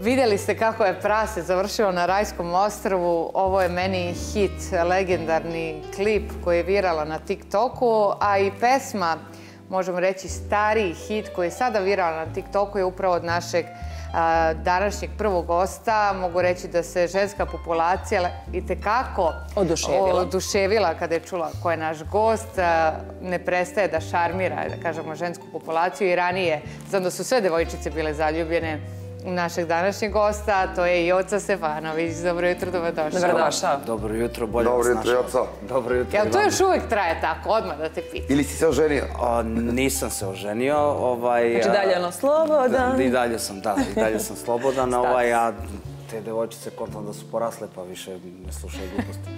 Vidjeli ste kako je prase završilo na Rajskom ostrovu. Ovo je meni hit, legendarni klip koji je virala na TikToku, a i pesma, možemo reći stariji hit koji je sada virala na TikToku je upravo od našeg današnjeg prvog gosta. Mogu reći da se ženska populacija i tekako oduševila kada je čula ko je naš gost. Ne prestaje da šarmira, da kažemo, žensku populaciju i ranije. Znam da su sve devojčice bile zaljubljene našeg današnjeg gosta, to je Joca Stefanović. Dobro jutro, dobrodošao. Dobrodošao. Dobro jutro, bolje vas našao. Dobro jutro, Joca. Dobro jutro, Jel to još uvijek traje tako, odmah da te pitam? Ili si se oženio? Nisam se oženio. Ovaj, znači dalje ono slobodan? I dalje sam, da, i dalje sam slobodan. ovaj, a te devojčice kontam da su porasle, pa više ne slušaju gluposti.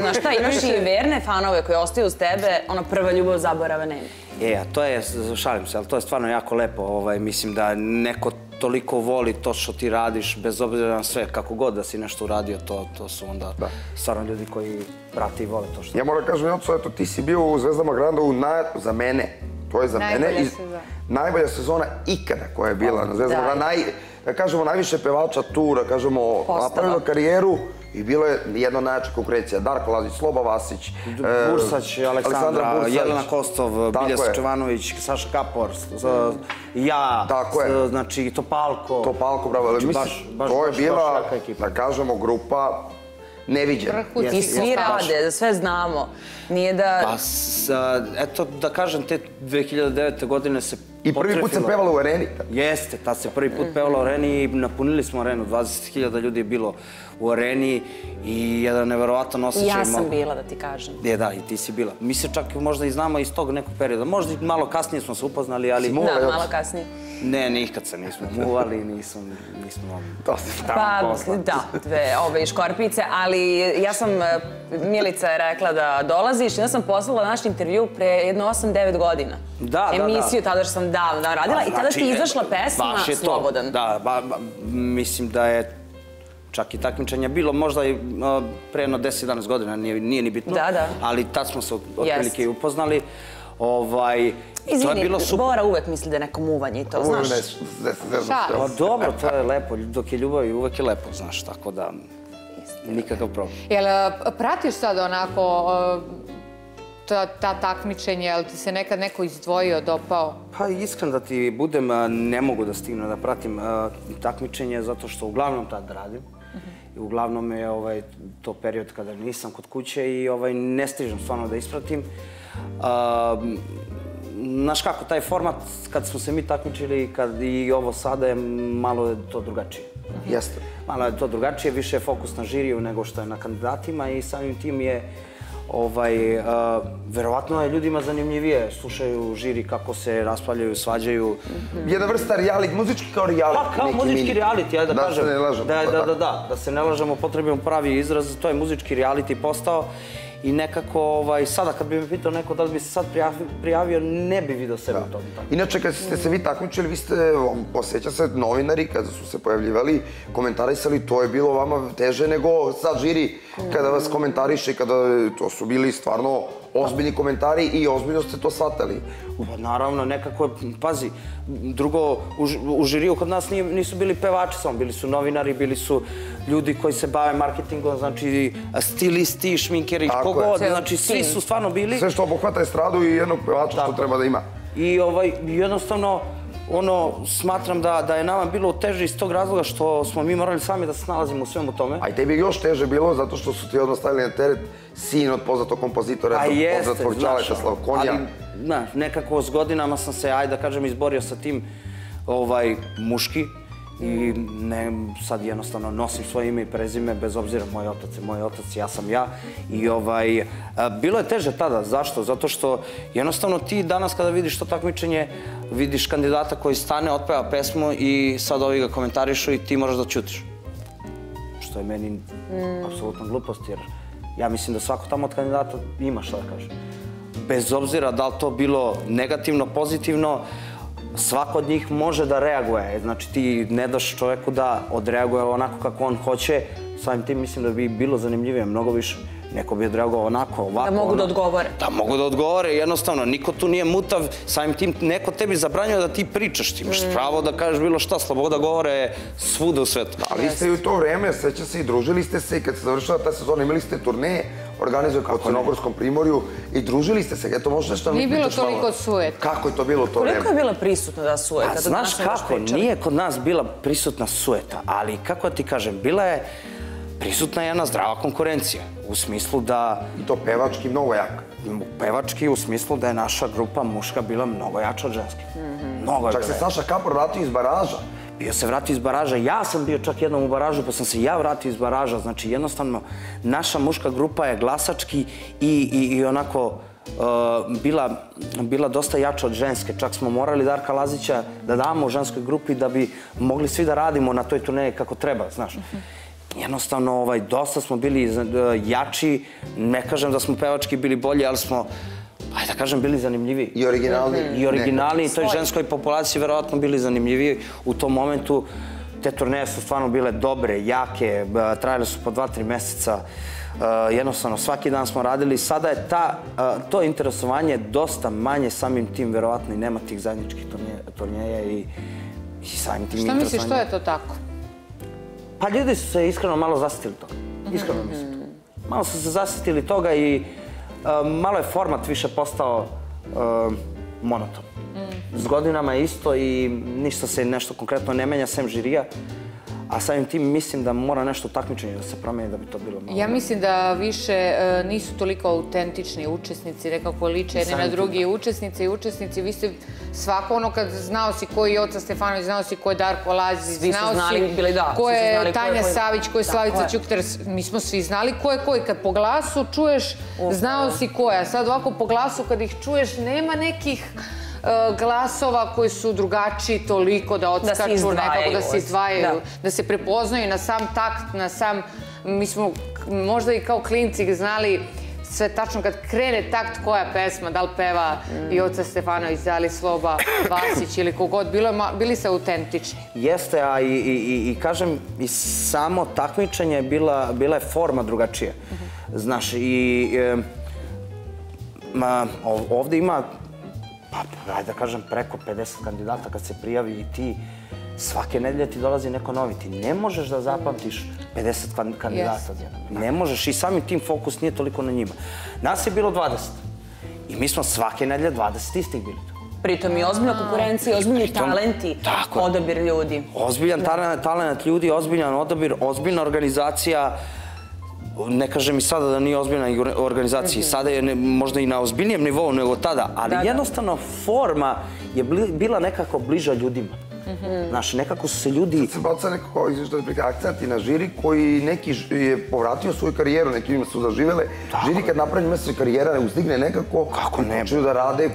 Znaš šta, imaš i verne fanove koji ostaju uz tebe, ono prva ljubav zaborava nema. E, a to je, šalim se, ali to je stvarno jako lepo. Ovaj, mislim da neko toliko voli to što ti radiš, bez obzira na sve, kako god da si nešto uradio, to, to su onda da. stvarno ljudi koji prati i vole to što... Ja moram kažem, Joco, eto, ti si bio u Zvezdama Granda u na... za mene. To je za najbolja mene. Sezona. Najbolja sezona ikada koja je bila na Zvezdama Granda. Naj, da kažemo, najviše pevača tura, kažemo, napravila karijeru. I bilo je jedna najjača konkurencija. Darko Lazić, Sloba Vasić, e, Bursać, Aleksandra, Jelena Kostov, Biljas Čevanović, Saša Kapor, ja, znači Topalko. Topalko, bravo. To je bila, da kažemo, grupa neviđena. I svi rade, da sve znamo. Nije da... Pa, eto, da kažem, te 2009. godine se I prvi put se pevala u areni. Jeste, tad se prvi put pevala u areni i napunili smo arenu. 20.000 ljudi je bilo u areni i jedan neverovatan osjećaj. Ja sam bila, da ti kažem. Je, da, i ti si bila. Mi se čak možda i znamo iz tog nekog perioda. Možda i malo kasnije smo se upoznali, ali... Da, malo kasnije. Ne, nikad se nismo muvali, nismo... nismo to se tamo Pa, da, dve ove škorpice, ali ja sam... Milica je rekla da dolaziš i ja sam poslala naš intervju pre jedno 8-9 godina. Da, da, da. Emisiju tada što sam davno radila i tada ti znači, izrašla pesma Slobodan. Da, mislim da je čak i takmičenja bilo možda i pre jedno 10-11 godina, nije ni bitno. Da, da. Ali tad smo se otprilike upoznali. Ovaj, Izvini, Bora uvek misli da je neko muvanje i to, znaš? Pa dobro, to je lepo. Dok je ljubav i uvek je lepo, znaš, tako da... Nikakav problem. Jel pratiš sad onako ta takmičenja, jel ti se nekad neko izdvojio, dopao? Pa iskren da ti budem, ne mogu da stignu da pratim takmičenje zato što uglavnom tad radim. I uglavnom je ovaj, to period kada nisam kod kuće i ovaj, ne stižem stvarno da ispratim. Znaš kako, taj format, kad smo se mi takmičili kad i ovo sada je malo je to drugačije. Jeste. Malo je to drugačije, više je fokus na žiriju nego što je na kandidatima i samim tim je ovaj, uh, verovatno je ljudima zanimljivije, slušaju žiri kako se raspravljaju, svađaju. Jedna vrsta reality, muzički kao reality. Pa, kao muzički reality, ajde da, kažem. Da se ne lažemo. Da, da, da, da, da se ne lažemo, potrebujemo pravi izraz, to je muzički reality postao i nekako ovaj, sada kad bi me pitao neko da li bi se sad prijavio, ne bi vidio sebe u tom. Inače, kad ste se vi takmičili, vi ste, posjeća se, novinari kada su se pojavljivali, komentarisali, to je bilo vama teže nego sad žiri kada vas komentariše, kada to su bili stvarno ozbiljni komentari i ozbiljno ste to shvatali. Pa naravno, nekako, pazi, drugo, u žiriju kod nas nisu bili pevači samo, bili su novinari, bili su ljudi koji se bave marketingom, znači stilisti, šminkeri, kogod, znači svi su stvarno bili. Sve što obuhvata estradu i jednog pevača što treba da ima. I ovaj, jednostavno, ono, smatram da, da je nama bilo teže iz tog razloga što smo mi morali sami da se nalazimo u svemu tome. A i tebi još teže bilo zato što su ti odmah stavili na teret sin od poznatog kompozitora, A jeste, poznatog Čaleta Slavkonja. Ali, na, nekako s godinama sam se, ajde da kažem, izborio sa tim ovaj, muški, i ne, sad jednostavno nosim svoje ime i prezime, bez obzira moj otac je moj otac, ja sam ja. I ovaj, bilo je teže tada, zašto? Zato što jednostavno ti danas kada vidiš to takmičenje, vidiš kandidata koji stane, otpeva pesmu i sad ovi ga komentarišu i ti moraš da čutiš. Što je meni mm. apsolutno glupost, jer ja mislim da svako tamo od kandidata ima šta da kaže. Bez obzira da li to bilo negativno, pozitivno, svako od njih može da reaguje. Znači ti ne daš čoveku da odreaguje onako kako on hoće, Samim tim mislim da bi bilo zanimljivije mnogo više. Neko bi odreagovao onako, ovako. Da mogu da ono. odgovore. Da mogu da odgovore, jednostavno. Niko tu nije mutav, samim tim neko tebi zabranjuje da ti pričaš. Ti imaš pravo da kažeš bilo šta, sloboda govore je svuda u svetu. Ali ste i u to vreme, seća se i družili ste se i kad se završila ta sezona, imali ste turneje, organizuje kao Crnogorskom primorju i družili ste se. Eto, možeš nešto Nije bilo toliko sujeta. Kako je to bilo to vreme? Koliko je bila prisutna da sujeta? A Da znaš kako, nije kod nas bila prisutna sueta, ali kako ti kažem, bila je prisutna jedna zdrava konkurencija. U smislu da, I to pevački mnogo jak. pevački, u smislu da je naša grupa muška bila mnogo jača od ženske. Mnogo je Čak se Saša Kapor vratio iz baraža. Bio se vratio iz baraža, ja sam bio čak jednom u baražu, pa sam se ja vratio iz baraža. Znači, jednostavno, naša muška grupa je glasački i, i, i onako uh, bila, bila dosta jača od ženske. Čak smo morali Darka Lazića da damo u ženskoj grupi da bi mogli svi da radimo na toj turneji kako treba, znaš. Jednostavno, ovaj, dosta smo bili uh, jači. Ne kažem da smo pevački bili bolji, ali smo, ajde da kažem, bili zanimljiviji I originalni. i originalni toj ženskoj populaciji verovatno bili zanimljiviji u tom momentu. Te turneje su stvarno bile dobre, jake, b- trajale su po dva, tri meseca. E, Jednostavno, svaki dan smo radili. Sada je ta, e, to interesovanje dosta manje samim tim, verovatno i nema tih zajedničkih turneje- turneja i, i samim tim Šta misliš, što je to tako? Pa ljudi su se iskreno malo zasitili toga. Iskreno mislim. Malo su se zasitili toga i e, malo je format više postao e, monoton. S godinama je isto i ništa se nešto konkretno ne menja, sem žirija. A samim tim mislim da mora nešto u takmičenju da se promeni da bi to bilo malo. Ja mislim da više e, nisu toliko autentični učesnici, nekako liče jedni na tim, drugi učesnice i učesnici. Vi ste svako ono kad znao si ko je Joca Stefanović, znao si ko je Darko Lazić, Svi su znao znali, si bili da, ko je znali ko je Tanja. Savić, ko je Slavica. Ćukter. Mi smo svi znali ko je ko i kad po glasu čuješ, znao si ko je. A sad ovako po glasu kad ih čuješ nema nekih glasova koji su drugačiji toliko da odskaču nekako, da se izdvajaju, Da. se prepoznaju na sam takt, na sam... Mi smo možda i kao klinci znali sve tačno kad krene takt koja pesma, da li peva Joca Stefanović, da li Sloba Vasić ili kogod, bilo bili su autentični. Jeste, a i, i, i, i kažem, i samo takmičenje je bila, bila je forma drugačije. Znaš, i e, ma, ovdje ima, pa, ajde da kažem, preko 50 kandidata kad se prijavi i ti svake nedelje ti dolazi neko novi. Ti ne možeš da zapamtiš 50 kan- kandidata odjednom. Ne možeš i samim tim fokus nije toliko na njima. Nas je bilo 20. I mi smo svake nedelje 20 istih bili tu. Pritom i ozbiljna konkurencija, ozbiljni talenti, Tako odabir ljudi. Ozbiljan talent, talent ljudi, ozbiljan odabir, ozbiljna organizacija. Ne kažem i sada da nije ozbiljna organizacija. Sada je ne- možda i na ozbiljnijem nivou nego tada, ali Da, da. jednostavno forma je bila nekako bliža ljudima. Znaš, nekako su se ljudi... se baca nekako, akcenti na žiri koji neki je povratio svoju karijeru, neki njima su zaživele. Žiri kad napravi se karijera ne uzdigne nekako, Kako ne? počinju da rade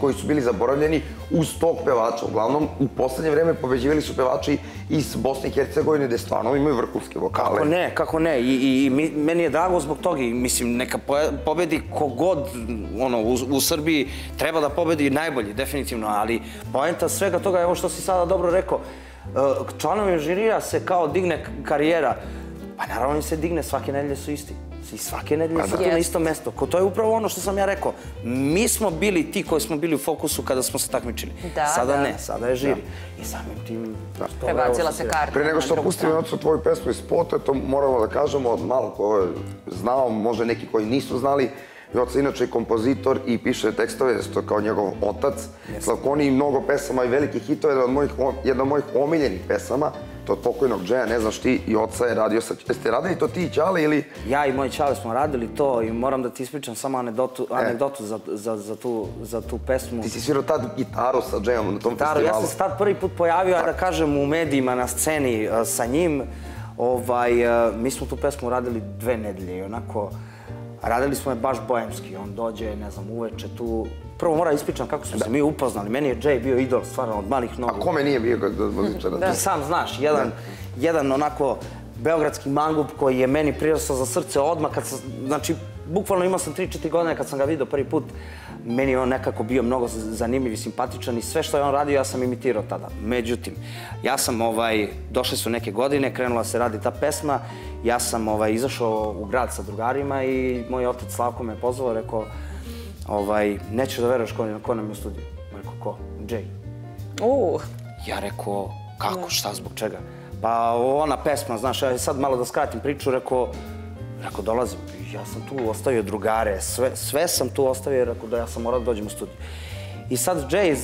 koji su bili zaboravljeni uz tog pevača. Uglavnom, u poslednje vreme pobeđivali su pevači iz Bosne i Hercegovine, gde stvarno imaju vrhunske vokale. Kako ne, kako ne. I, i, i meni je drago zbog toga i mislim neka pobedi kogod ono, u, u Srbiji treba da pobedi najbolji, definitivno, ali poenta svega toga je ovo što si sada dobro rekao. E, članovi žirija se kao digne karijera, pa naravno im se digne, svake nedelje su isti. I svake nedelje su tu na isto mesto. Ko to je upravo ono što sam ja rekao. Mi smo bili ti koji smo bili u fokusu kada smo se takmičili. Da, sada da. ne, sada je žiri. I samim tim... to je ovo Prebacila se karta. Pre nego što stranu. Jocu tvoju pesmu iz spota, to moramo da kažemo, malo ko je znao, možda neki koji nisu znali, Joca inače je kompozitor i piše tekstove, što kao njegov otac. Slavkoni i mnogo pesama i veliki hitove, od mojih, jedna od mojih omiljenih pesama, to od pokojnog Džeja, ne znaš ti, i oca je radio sa... Jeste radili to ti i Ćale ili... Ja i moj čale smo radili to i moram da ti ispričam samo anegdotu, anegdotu za, za, za, tu, za tu pesmu. Ti si svirao tad gitaru sa Džejom na tom ja festivalu. sam se tad prvi put pojavio, da kažem, u medijima, na sceni a, sa njim. Ovaj, a, mi smo tu pesmu radili dve nedelje i onako, radili smo je baš bojemski. On dođe, ne znam, uveče tu. Prvo mora ispričam kako smo se mi upoznali. Meni je Jay bio idol, stvarno, od malih nogu. A kome nije bio kad da muzičar? Ti sam znaš, jedan, jedan onako beogradski mangup koji je meni prirastao za srce odmah kad sam, znači, bukvalno imao sam 3-4 godine kad sam ga vidio prvi put. Meni je on nekako bio mnogo zanimljiv i simpatičan i sve što je on radio ja sam imitirao tada. Međutim, ja sam, ovaj, došle su neke godine, krenula se radi ta pesma, ja sam ovaj, izašao u grad sa drugarima i moj otac Slavko me pozvao, rekao, ovaj, nećeš da veruješ ko, ko nam je u studiju. Rekao, ko? Jay. Uh, Ja rekao, kako, šta, zbog čega? Pa ona pesma, znaš, ja sad malo da skratim priču, rekao, rekao, dolazim. Ja sam tu ostavio drugare, sve, sve sam tu ostavio, rekao da ja sam morao da dođem u studiju. I sad Jay,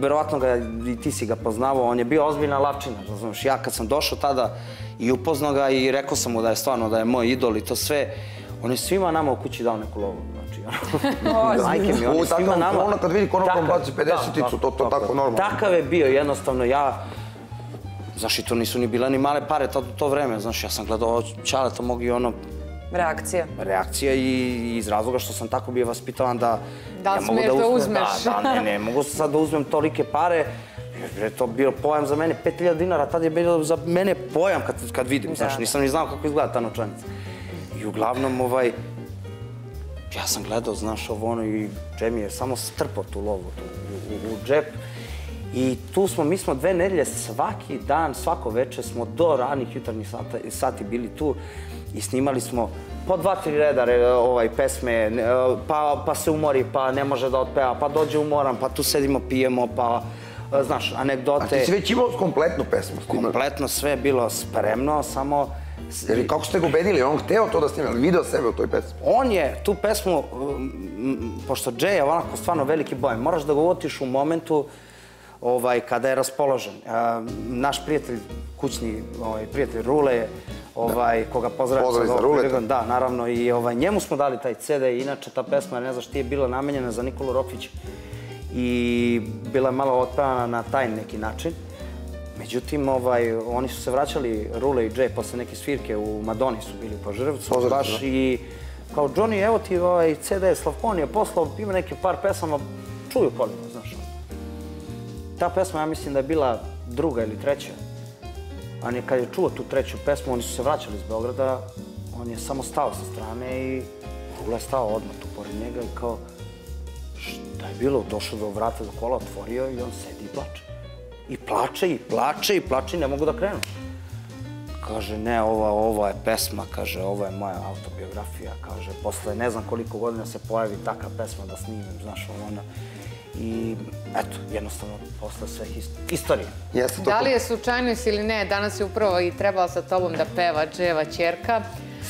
verovatno ga, i ti si ga poznavao, on je bio ozbiljna lavčina, razumiješ. Ja kad sam došao tada i upoznao ga i rekao sam mu da je stvarno, da je moj idol i to sve, on je svima nama u kući dao neku lovu. Znači, ono, majke mi, on je svima nama... ono kad vidi konokom Takav, baci da, 50-icu, to- to tako normalno. Takav je bio, jednostavno, ja... Znaš, i to nisu ni bile ni male pare tad u to vreme, znaš, ja sam gledao ovo Čaleta mog i ono, reakcija. reakcija i iz razloga što sam tako bio vaspitavan da... Da smiješ da uzmeš? Da, da, ne, ne, mogu sad da uzmem tolike pare, jer je to bio pojam za mene, 5000 dinara, tad je bilo za mene pojam kad, kad vidim, znaš, da. nisam ni znao kako izgleda ta novčanica. I uglavnom, ovaj, ja sam gledao, znaš, ovo ono i Džemi je samo strpao tu lovu tu, u, u, u džep. I tu smo, mi smo dve nedelje svaki dan, svako večer smo do ranih jutarnjih sati bili tu i snimali smo po dva, tri reda re, ovaj, pesme, ne, pa, pa se umori, pa ne može da otpeva, pa dođe umoran, pa tu sedimo, pijemo, pa, e, znaš, A anegdote. ti si već imao kompletnu pesmu. Kompletno sve je bilo spremno, samo... Jer kako ste ga ubedili? On hteo to da snima, ali video sebe u toj pesmi. On je tu pesmu, pošto Jay je onako stvarno veliki bojem, moraš da ga uvotiš u momentu ovaj, kada je raspoložen. Naš prijatelj, kućni ovaj, prijatelj Rule, ovaj, koga pozdravim. Pozdrav za Ruleta. prilikom, Da, naravno. I ovaj, njemu smo dali taj CD. Inače, ta pesma, ne znaš, ti je bila namenjena za Nikolu Rokvića. I bila je malo otpevana na taj neki način. Međutim, ovaj, oni su se vraćali, Rule i Jay, posle neke svirke u Madoni su bili po Žrvcu, Pozdravci, baš da. i kao Johnny, evo ti ovaj CD Slavkonija poslao, ima neke par pesama, čuju kolima, znaš. Ta pesma, ja mislim da je bila druga ili treća. A ne, kad je čuo tu treću pesmu, oni su se vraćali iz Beograda, on je samo stao sa strane i Rule je stao odmah tu pored njega i kao, šta je bilo, došao do vrata do kola, otvorio i on sedi i plače. I plače, i plače, i plače i ne mogu da krenu. Kaže, ne, ova, ova je pesma, kaže, ova je moja autobiografija, kaže, posle ne znam koliko godina se pojavi taka pesma da snimim, znaš, ono, ona. I, eto, jednostavno, posle sve his- istorije. Jeste to Da li je slučajnost ili ne, danas je upravo i trebala sa tobom da peva Dževa čerka.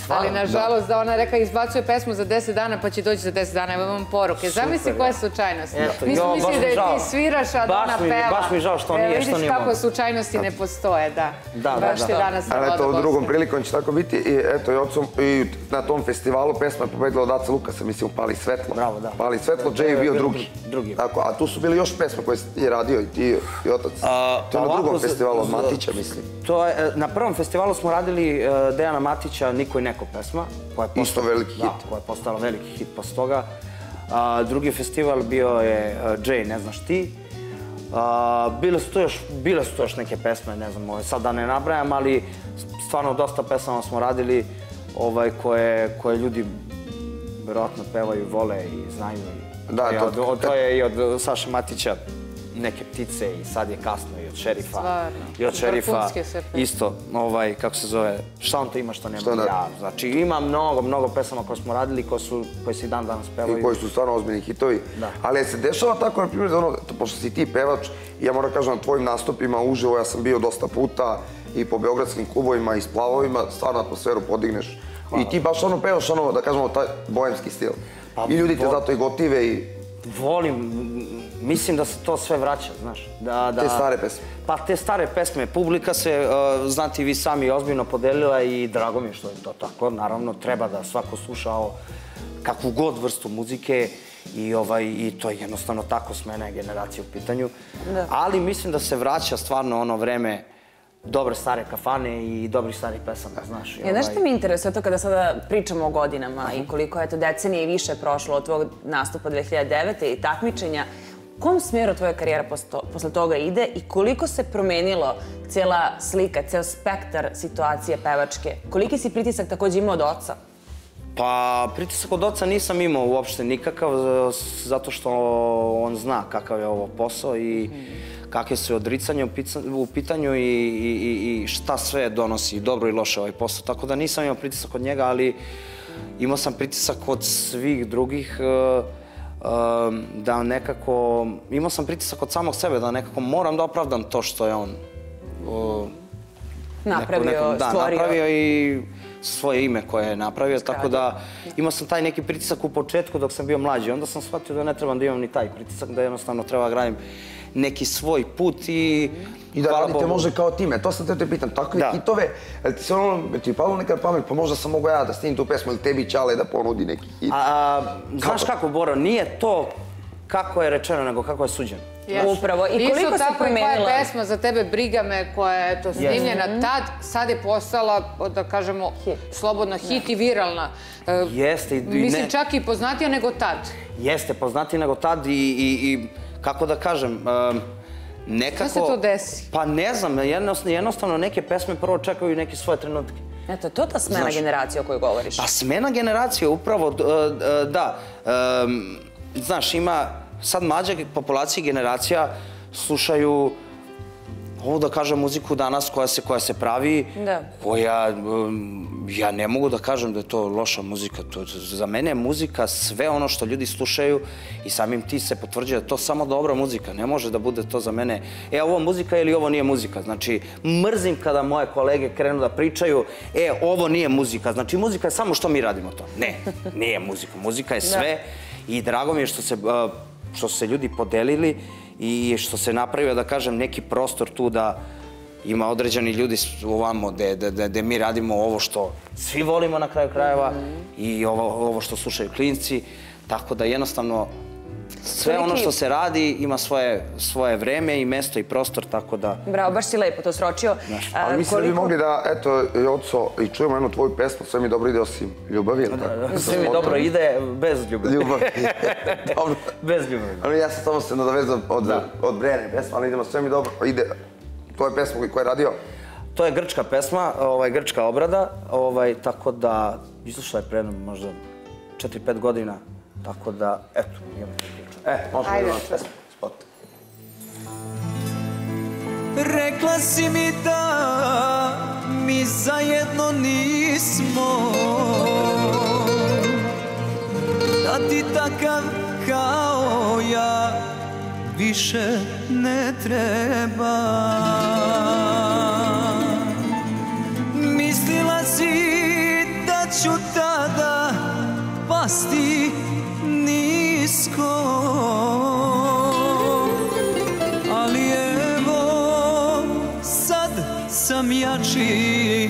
Ali, nažalost, da ona reka izbacuje pesmu za 10 dana, pa će doći za 10 dana. Evo imam poruke. Zamisli koja je slučajnost. Eto, Mi smo mislili da je žao. ti sviraš, a da Baš ona mi- peva. baš mi žao što nije, što Vidiš kako slučajnosti ne postoje, da. Da, da, Baš da. ti danas Ali eto, trebalo da drugom prilikom će tako biti. I eto, i, na tom festivalu pesma je pobedila od Aca Lukasa, mislim, Pali svetlo. Bravo, da. Pali svetlo, Jay je je bio drugi. drugi. Tako, a tu su bili još pesme koje ti radio i ti i otac. To je na drugom festivalu od Matića, mislim. To je, e, na prvom festivalu smo radili e, Dejana Matića, Niko i neko pesma. Koja je Isto veliki Da, hit. koja je postala veliki hit posle toga. A, drugi festival bio je e, Jay, ne znaš ti. A, bile, su to još, bile su to još neke pesme, ne znam, sad da ne nabrajam, ali stvarno dosta pesama smo radili ovaj, koje, koje ljudi verovatno pevaju, vole i znaju. Da, to, je to- od, od, to je i od Saše Matića neke ptice i sad je kasno i od šerifa. Stvarno. I od šerifa isto, ovaj, kako se zove, šta on to ima što nema ne? ja. Znači ima mnogo, mnogo pesama koje smo radili, koje, su, koje se i dan danas pevaju. I koji su stvarno ozbiljni hitovi. Da. Ali se dešava tako, na primjer, da ono, to, pošto si ti pevač, ja moram da kažem na tvojim nastupima uživo, ja sam bio dosta puta i po beogradskim klubovima i splavovima, stvarno atmosferu podigneš. I ti baš ono pevaš ono, da kažemo, taj bojemski stil. Pa, I ljudi te vo- zato i gotive i Volim, mislim da se to sve vraća, znaš. Da, da, Te stare pesme. Pa te stare pesme. Publika se, uh, znate i vi sami, ozbiljno podelila i drago mi je što je to tako. Naravno, treba da svako sluša o kakvu god vrstu muzike i, ovaj, i to je jednostavno tako smena je generacija u pitanju. Da. Ali mislim da se vraća stvarno ono vreme dobre stare kafane i dobrih starih pesama, znaš. Ja, znaš ovaj- što mi interesuje to kada sada pričamo o godinama i koliko je to decenije i više prošlo od tvog nastupa 2009. i takmičenja, u kom smjeru tvoja karijera posto- posle toga ide i koliko se promenilo cijela slika, ceo spektar situacije pevačke? Koliki si pritisak takođe imao od oca? Pa, pritisak od oca nisam imao uopšte nikakav, zato što on zna kakav je ovo posao i kakve su odricanje u pitanju i, i, i- šta sve donosi, dobro i loše ovaj posao. Tako da nisam imao pritisak od njega, ali imao sam pritisak od svih drugih e, e, da nekako, imao sam pritisak od samog sebe, da nekako moram da opravdam to što je on e, Napravio, neko- da, stvorio. napravio i svoje ime koje je napravio, tako da imao sam taj neki pritisak u početku dok sam bio mlađi. Onda sam shvatio da ne trebam da imam ni taj pritisak, da jednostavno treba gradim neki svoj put i... I da hvala radite Bogu. može kao time. To sam te te pitam, takve Da. hitove, jel ti se ono, ti je palo nekad pamet, pa možda sam mogu ja da snimim tu pesmu ili tebi Ćale da ponudi neki hit. A, a, znaš kako, Boro, nije to kako je rečeno, nego kako je suđeno. Upravo. I Isto koliko se tako i koja promenila? je pesma za tebe Briga me koja je eto, snimljena tad, sad je postala, da kažemo, slobodno hit i viralna. E, Jeste, i- Mislim, ne- čak i poznatija nego tad. Jeste, poznati nego tad i, i, i kako da kažem, um, nekako... Šta se to desi? Pa ne znam, jednostavno, jednostavno neke pesme prvo čekaju neke svoje trenutke. Eto, to ta smena Znaš- generacija o kojoj govoriš. Pa smena generacije, upravo, d- d- da. Znaš, ima sad mlađa populacija i generacija slušaju ovo da kažem muziku danas koja se koja se pravi, Da. koja em, ja ne mogu da kažem da je to loša muzika. To, za mene je muzika sve ono što ljudi slušaju i samim ti se potvrđuje da to samo dobra muzika. Ne može da bude to za mene, e, ovo muzika ili ovo nije muzika. Znači, mrzim kada moje kolege krenu da pričaju, e, ovo nije muzika. Znači, muzika je samo što mi radimo to. Ne, nije muzika. Muzika je sve i drago mi je što se, uh, što su se ljudi podelili i što se napravio, da kažem, neki prostor tu da ima određeni ljudi ovamo gde, mi radimo ovo što svi volimo na kraju krajeva i ovo, ovo što slušaju klinci. Tako da jednostavno sve ono što se radi ima svoje, svoje vreme i mesto i prostor, tako da... Bravo, baš si lepo to sročio. Ali mislim da bi mogli da, eto, Joco, i čujemo jednu tvoju pesmu, sve mi dobro ide osim ljubavi, ili tako? Sve mi dobro ide bez ljubavi. Ljubavi. dobro. Bez ljubavi. Ali ja sam samo se nadovezao od, od Brene pesma, ali idemo sve mi dobro, ide. To je pesma koju je radio. To je grčka pesma, ovaj, grčka obrada, ovaj, tako da izašla je pre možda 4-5 godina, tako da, eto, imamo priču. E, možemo Ajde. da imamo pesmu. Spot. Rekla si mi da mi zajedno nismo Da ti takav kao ja više ne treba Mislila si da ću tada pasti nisko ali evo sad sam jači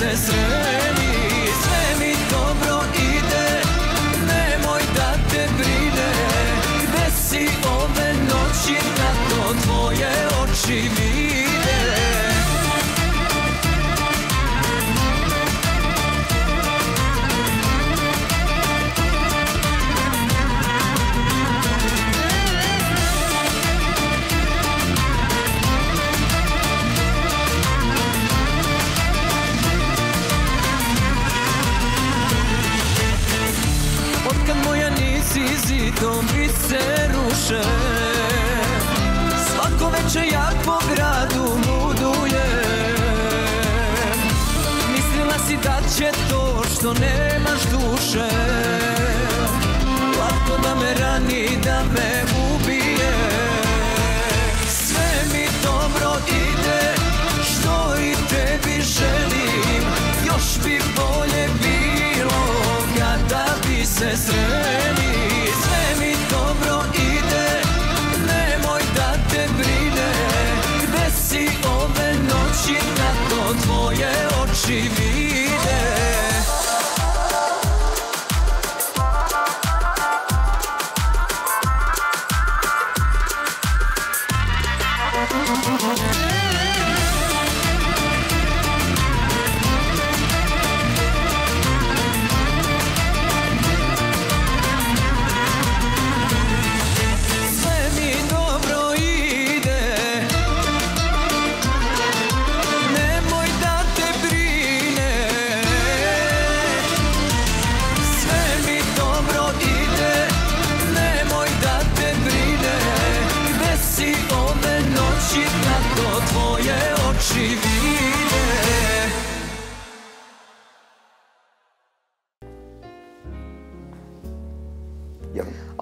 bi se Svako veče ja po gradu ludujem Mislila si da će to što nemaš duše. Lako da me rani, da me ubije. Sve mi dobro ide, što i tebi želim. Još bi bolje bilo kada bi se sreli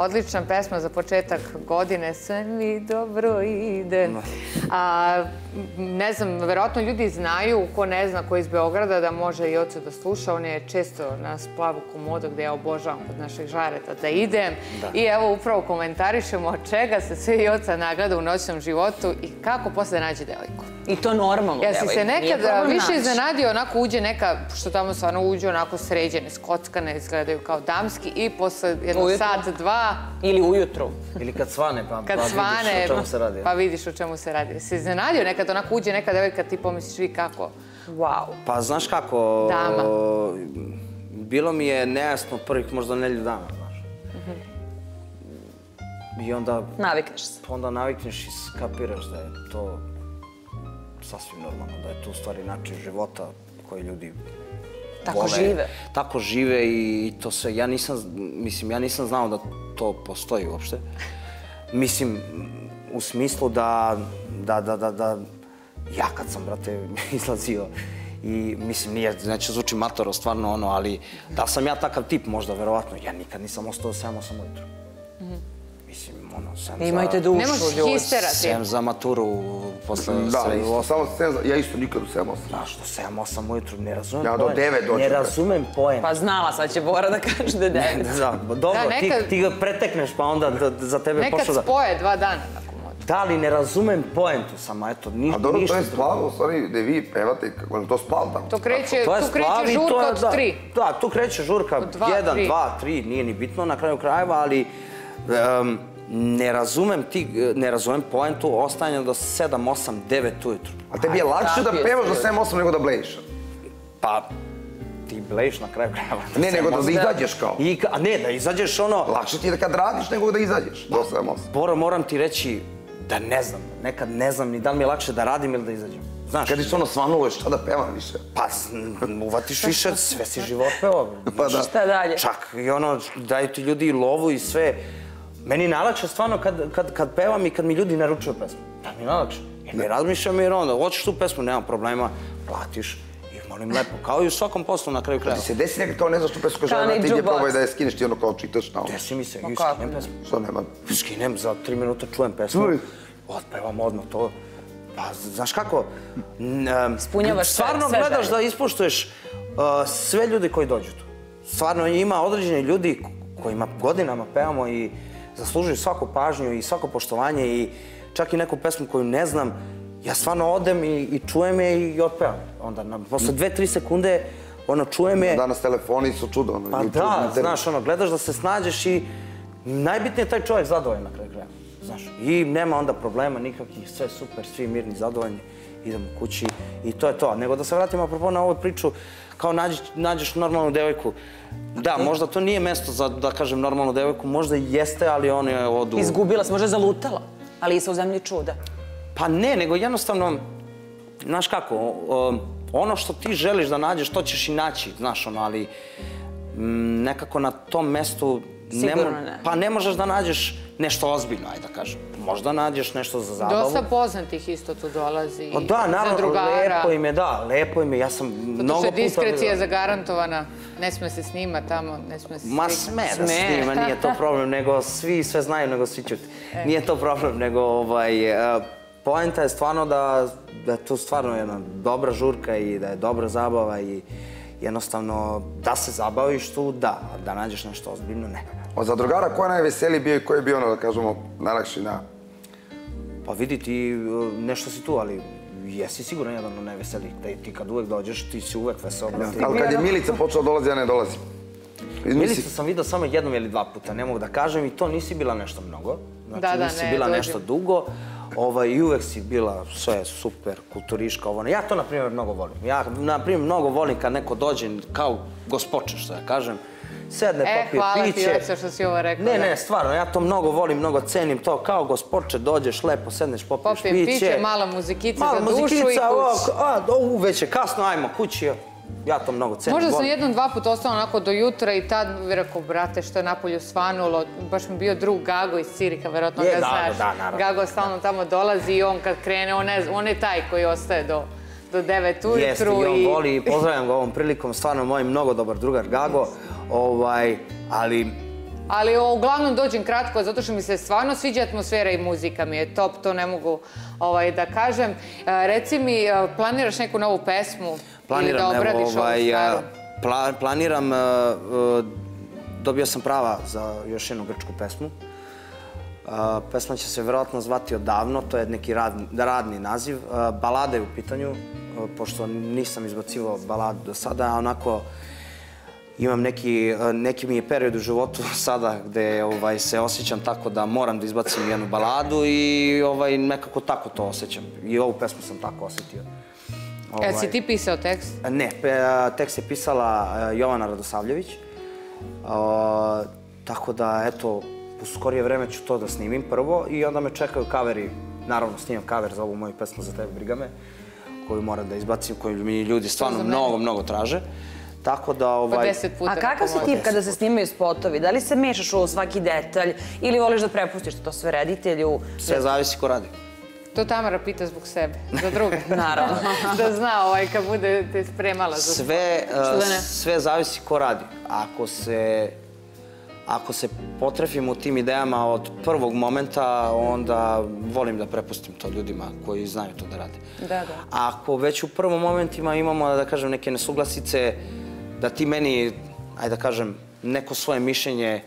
Odlična pesma za početak godine, sve mi dobro ide. A, ne znam, verovatno ljudi znaju, ko ne zna, ko je iz Beograda, da može i ocu da sluša. On je često na splavu komodo gde ja obožavam kod naših žareta da idem. I evo upravo komentarišemo od čega se sve i oca nagleda u noćnom životu i kako posle nađe devojku. I to normalno, Jesi devojka. se Nije nekad više iznenadio, onako uđe neka, što tamo stvarno uđe onako sređene, skockane, izgledaju kao damski i posle jedno sat, dva, Ili ujutru. Ili kad svane, pa, kad pa svane, vidiš o čemu se radi. pa vidiš o čemu se radi. Se iznenadio nekad onako uđe neka devojka, ti pomisliš vi kako. Wow. Pa znaš kako, Dama. bilo mi je nejasno prvih možda nelju dana, znaš. I onda, Navikneš se. pa onda navikneš i skapiraš da je to sasvim normalno, da je to u stvari način života koji ljudi Tako vole. žive. Tako žive i to sve. Ja nisam, mislim, ja nisam znao da to postoji uopšte. Mislim, u smislu da, da, da, da, da ja kad sam, brate, izlazio i mislim, nije, neće zvuči matoro, stvarno ono, ali da sam ja takav tip možda, verovatno, ja nikad nisam ostao 7-8 ujutru. Mislim, ono, sem Imajte za... dušu, Ne možeš ljudi. histerati. Sem za maturu posle Da, sve- isto, samo sedam, ja isto nikad u 7 Znaš, do 7-8 ujutru, ne razumem Ja do poen. devet dođem, Ne razumem poen. Pa znala, sad će Bora da kaže da je devet. Da, dobro, Da, nekad- ti, ti ga pretekneš pa onda da, da za tebe Nekad počnu da... spoje dva dana na komodu. Da li ne razumem poentu samo, eto, ni, A dobro, ništa. to je splav, u stvari, gde vi pevate, kako je to splav tamo? To kreće, To je tu kreće splav i to žurka je, od da, tri. Da, tu kreće žurka, Od dva, jedan, tri. dva, tri, nije ni bitno na kraju krajeva, ali em, ne razumem ti, ne razumem poentu ostajanja do 7, 8, 9 ujutru. A tebi je lakše da pevaš do ste 7-8 nego da blejiš? Pa, ti bleješ na kraju krajeva. Ne, nego 7, da 8. izađeš kao. I, a ne, da izađeš ono... Lakše ti je da kad radiš nego da izađeš do 7-8. Boro, moram ti reći da ne znam, nekad ne znam ni da li mi je lakše da radim ili da izađem. Znaš, Kad ti se ono svanulo, šta da pevam više? pa uvatiš više, sve si život peo. Pa da. Šta dalje? Čak i ono, daju ti ljudi lovu i sve. Meni je najlakše stvarno kad, kad, kad pevam i kad mi ljudi naručuju pesmu. Da mi je najlakše. Jer ne razmišljam jer onda, hoćeš tu pesmu, nema problema, platiš molim lepo. Kao i u svakom poslu na kraju kraja. Ti se desi nekad kao ne znaš tu pesmu, kaže, onaj ti je probaj da je skineš ti ono kao čitaš na ono. Desi mi se, i skinem ne? pesmu. Što nema? Skinem za tri minuta, čujem pesmu. Otpevam odmah to. Pa, znaš kako? Stvarno sve gledaš da ispoštuješ uh, sve ljude koji dođu tu. Stvarno ima određeni ljudi kojima godinama pevamo i zaslužuju svaku pažnju i svako poštovanje i čak i neku pesmu koju ne znam, ja stvarno odem i, i čujem je i otpevam. Onda, na, posle dve, tri sekunde, ono, čujem je... Danas telefoni su čudo. Ono, Pa YouTube, da, internet. znaš, ono, gledaš da se snađeš i najbitnije je taj čovjek zadovoljan na kraju kraja. Znaš, i nema onda problema nikakvih, sve super, svi mirni, zadovoljni, idemo kući i to je to. Nego da se vratimo apropo na ovu priču, kao nađeš, nađeš normalnu devojku. Da, možda to nije mesto za, da kažem, normalnu devojku, možda i jeste, ali one je odu... Izgubila se, možda je zalutala. Ali i sa u zemlji čuda. Pa ne, nego jednostavno, znaš kako, ono što ti želiš da nađeš, to ćeš i naći, znaš ono, ali mm, nekako na tom mestu Sigurno mo- ne. Pa ne možeš da nađeš nešto ozbiljno, ajde da kažem. Možda nađeš nešto za zabavu. Dosta poznatih isto tu dolazi. O, da, naravno, lepo im je, da, lepo im je. Ja sam Zato mnogo što je puta... diskrecija zagarantovana. Ne sme se snima tamo, ne sme se Ma sme da Sme. snima, nije to problem, nego svi sve znaju, nego svi ćute. E. Nije to problem, nego ovaj, e, poenta je stvarno da, da je to stvarno jedna dobra žurka i da je dobra zabava i jednostavno da se zabaviš tu, da, a da nađeš nešto ozbiljno, ne. Od zadrugara ko je najveseliji bio i ko je bio, ono, da kažemo, najlakši na... Pa vidi ti, nešto si tu, ali jesi sigurno jedan od najveselijih. Ti, ti kad uvek dođeš, ti si uvek vesel. brate. Ali kad je Milica počela dolazi, ja ne dolazim. Milicu sam vidio samo jednom ili dva puta, ne mogu da kažem, i to nisi bila nešto mnogo. Znači, Da, da, nisi ne, bila dođem. nešto dugo. Ovaj, I uvek si bila sve super, kulturiška, ovo. ono. Ja to, na primjer, mnogo volim. Ja, na primjer, mnogo volim kad neko dođe kao gospoče, što ja kažem. Sedne, E, popije hvala ti, piće. oče, što si ovo rekao, Ne, ne, stvarno, ja to mnogo volim, mnogo cenim to. Kao gospoče, dođeš lepo, sedneš, popiješ Popijem piće. piće, mala muzikica Mala za dušu i muzikica, kući. ovako, a, u, već je kasno, ajmo kući. Ja to mnogo cenim. Možda sam jednom, dva puta ostala onako do jutra i tad mi rekao, brate, što je napolju svanulo, baš mi bio drug Gago iz Cirika, verovatno Je, ga da, znaš. da, naravno. Gago stalno tamo dolazi i on kad krene, on, ne, on je taj koji ostaje do, do 9 Jeste, ujutru. i on voli i pozdravljam ga ovom prilikom, stvarno moj mnogo dobar drugar Gago, ovaj, ali Ali o, uglavnom dođem kratko, zato što mi se stvarno sviđa atmosfera i muzika mi je top, to ne mogu ovaj, da kažem. E, reci mi, e, planiraš neku novu pesmu? Planiram, evo, ovaj, pla, planiram, a, a, dobio sam prava za još jednu grčku pesmu. A, pesma će se vjerojatno zvati Odavno, to je neki radni, radni naziv. Balada je u pitanju, pošto nisam izbacivao baladu do sada, a onako imam neki, neki mi je period u životu sada gde ovaj, se osjećam tako da moram da izbacim jednu baladu i ovaj, nekako tako to osjećam. I ovu pesmu sam tako osjetio. E, si ti pisao tekst? Ne, pe, tekst je pisala a, Jovana Radosavljević. A, tako da, eto, u skorije vreme ću to da snimim prvo i onda me čekaju kaveri. Naravno, snimam kaver za ovu moju pesmu za tebe briga me, koju moram da izbacim, koju mi ljudi stvarno mnogo, mnogo traže. Tako da, Po ovaj... deset puta. A kakav si kako tip kada se snimaju spotovi? Da li se mešaš u svaki detalj ili voliš da prepustiš to sve reditelju? Sve zavisi ko radi. To Tamara pita zbog sebe, za druga. Naravno. da zna ovaj kad bude te spremala za Sve, uh, da ne? sve zavisi ko radi. Ako se, ako se potrefim u tim idejama od prvog momenta, onda volim da prepustim to ljudima koji znaju to da rade. Da, da. Ako već u prvom momentima imamo, da kažem, neke nesuglasice, da ti meni, ajde da kažem, neko svoje mišljenje...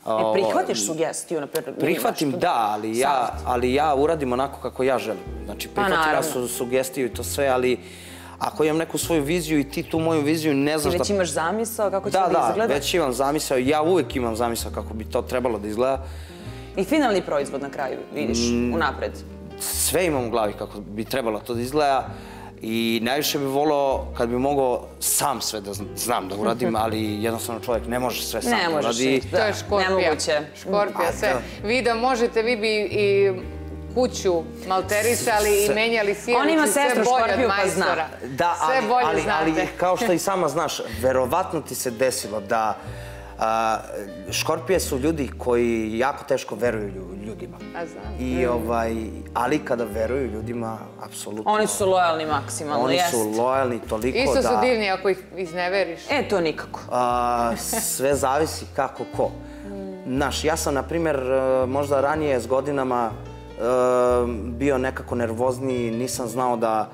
E, prihvatiš sugestiju? Prihvatim, da, ali ja, ali ja uradim onako kako ja želim. Znači, prihvatim ja su sugestiju i to sve, ali ako imam neku svoju viziju i ti tu moju viziju ne Ti znaš već da... imaš zamisao kako će Da, da, da, izgleda? već imam zamisao, ja uvijek imam zamisao kako bi to trebalo da izgleda. I finalni proizvod na kraju, vidiš, Mm. unapred. Sve imam u glavi kako bi trebalo to da izgleda i najviše bi volao kad bi mogao sam sve da zn- znam da uradim, ali jednostavno čovjek ne može sve sam Ne da uradi. sve. To je škorpija. nemoguće. Škorpija, A, sve. Vi da možete, vi bi i kuću malterisali i Sve- menjali. On ima sve sestru bolje od škorpiju pa zna. majstora. Da, sve ali, bolje ali, znate. ali kao što i sama znaš, verovatno ti se desilo da a, škorpije su ljudi koji jako teško veruju lju- ljudima. A znam. I ovaj, ali kada veruju ljudima, apsolutno. Oni su lojalni maksimalno, Oni jest. su lojalni toliko Isto da... su divni ako ih izneveriš. E, to nikako. A, sve zavisi kako ko. Znaš, ja sam, na primjer, e, možda ranije s godinama e, bio nekako nervozniji, nisam znao da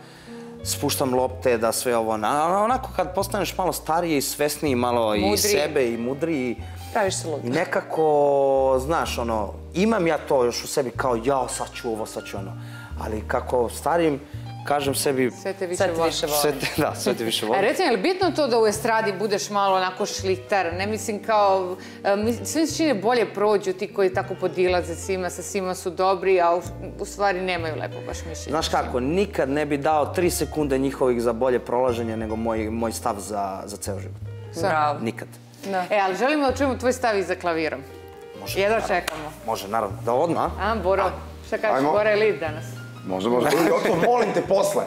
spuštam lopte, da sve ovo... Na, onako kad postaneš malo stariji i svesniji, malo i sebe i mudriji, Praviš se lud. i nekako, znaš, ono, imam ja to još u sebi kao, jao, sad ću ovo, sad ću ono. Ali kako starim, kažem sebi... Sve te više volim. Sve te, da, sve te više A volim. recimo, je li bitno to da u estradi budeš malo onako šlitar? Ne mislim kao, e, sve mi se čini bolje prođu ti koji tako podilaze svima, sa svima su dobri, a u, u stvari nemaju lepo baš mišljenje. Znaš kako, nikad ne bi dao tri sekunde njihovih za bolje prolaženje nego moj, moj stav za, za ceo život. Bravo. Nikad. E, ali želimo da čujemo tvoj stav i za klavirom. Može, Jedva naravno. čekamo. Može, naravno. Da odmah? A, Boro, šta kažeš. Bora je lid danas? Može, može. drugi molim te posle.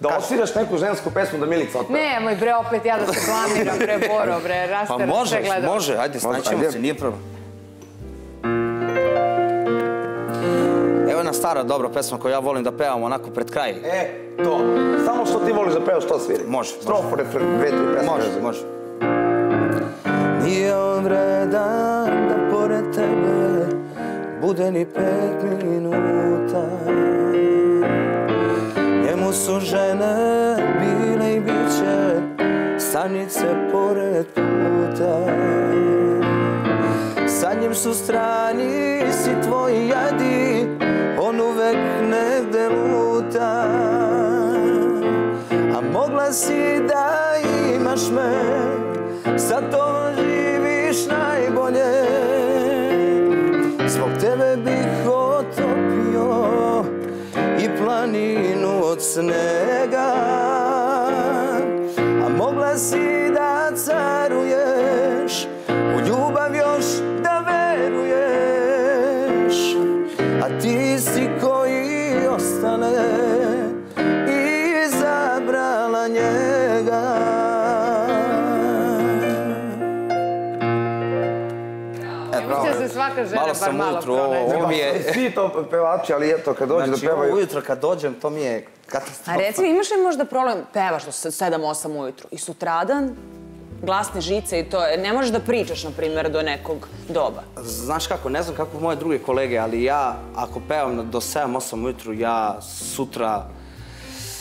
Da osviraš neku žensku pesmu da Milica otpeva. Ne, moj bre, opet ja da se glamiram, bre, Boro, bre, rasteram pa može, gledam. Pa može, ajde, snaćemo se, nije problem. Evo jedna stara, dobra pesma koju ja volim da pevam onako pred kraj. E, to, samo što ti voliš da pevaš, to sviri. Može, može. Strofu, refren, dve, tri pesme. Može, može. On. Nije on vredan da pored tebe bude ni pet minuta. Njemu su žene bile i biće stanice pored puta. Sa njim su strani si tvoji jadi On uvek negde luta. A mogla si da imaš me Sa to planinu od snega A Svaka žena Malo sam malo ujutru, ovo, mi je... Svi to pevači, ali eto, kad dođe Znači, da ovo pevaju... ujutro kad dođem, to mi je A katastrofa. reci mi, imaš li možda problem, pevaš do 7-8 ujutru i sutradan glasne žice i to je, ne možeš da pričaš, na primjer, do nekog doba. Znaš kako, ne znam kako moje druge kolege, ali ja, ako pevam do 7-8 ujutru, ja sutra,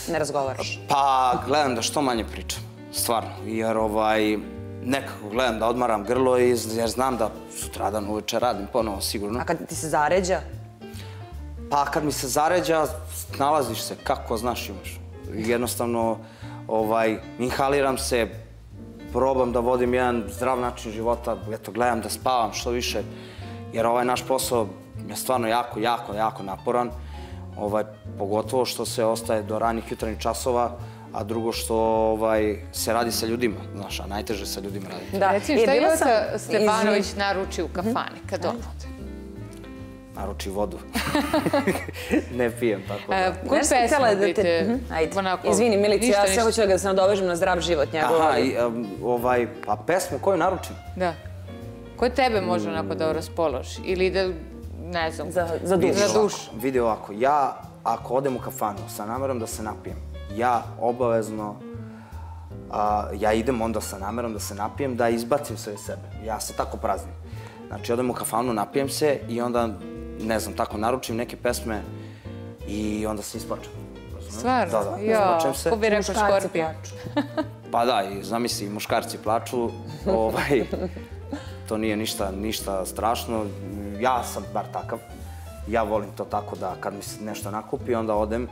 Ne razgovaraš. pa gledam da što manje pričam. Stvarno, jer ovaj, nekako gledam da odmaram grlo i jer znam da sutradan uveče radim ponovo sigurno. A kad ti se zaređa, Pa kad mi se zaređa, nalaziš se kako znaš imaš. Jednostavno, ovaj, inhaliram se, probam da vodim jedan zdrav način života, eto, gledam da spavam što više, jer ovaj naš posao je stvarno jako, jako, jako naporan. Ovaj, pogotovo što se ostaje do ranih jutarnjih časova, a drugo što ovaj, se radi sa ljudima, znaš, a najteže sa ljudima raditi. da. Recimo, E, šta bila Ivica sam- Stefanović izvini. naruči u kafani kad odete? Naruči vodu. ne pijem, tako da. E, Koju Nešto sam pesmu htjela da te... Mhm, Ajde, onako, izvini Milici, ništa, ja ništa. samo ću da se nadovežem na zdrav život njegov. Aha, i, um, ovaj, pa pesmu koju naručim? Da. Ko tebe može onako da raspoloži? Ili da, ne znam, Za, za dušu. Za Ovako, dušu. Vidi ovako, ja ako odem u kafanu sa namerom da se napijem, ja obavezno, a, ja idem onda sa namerom da se napijem, da izbacim sve iz sebe. Ja se tako praznim. Znači, odem u kafanu, napijem se i onda, ne znam, tako naručim neke pesme i onda se isplačem. razumeš? Stvarno? Da, da, Jo, isplačem se. ko bi rekao Škorpion. plaču. Pa da, i zamisli, i muškarci plaču, ovaj, to nije ništa, ništa strašno. Ja sam bar takav. Ja volim to tako da kad mi se nešto nakupi, onda odem,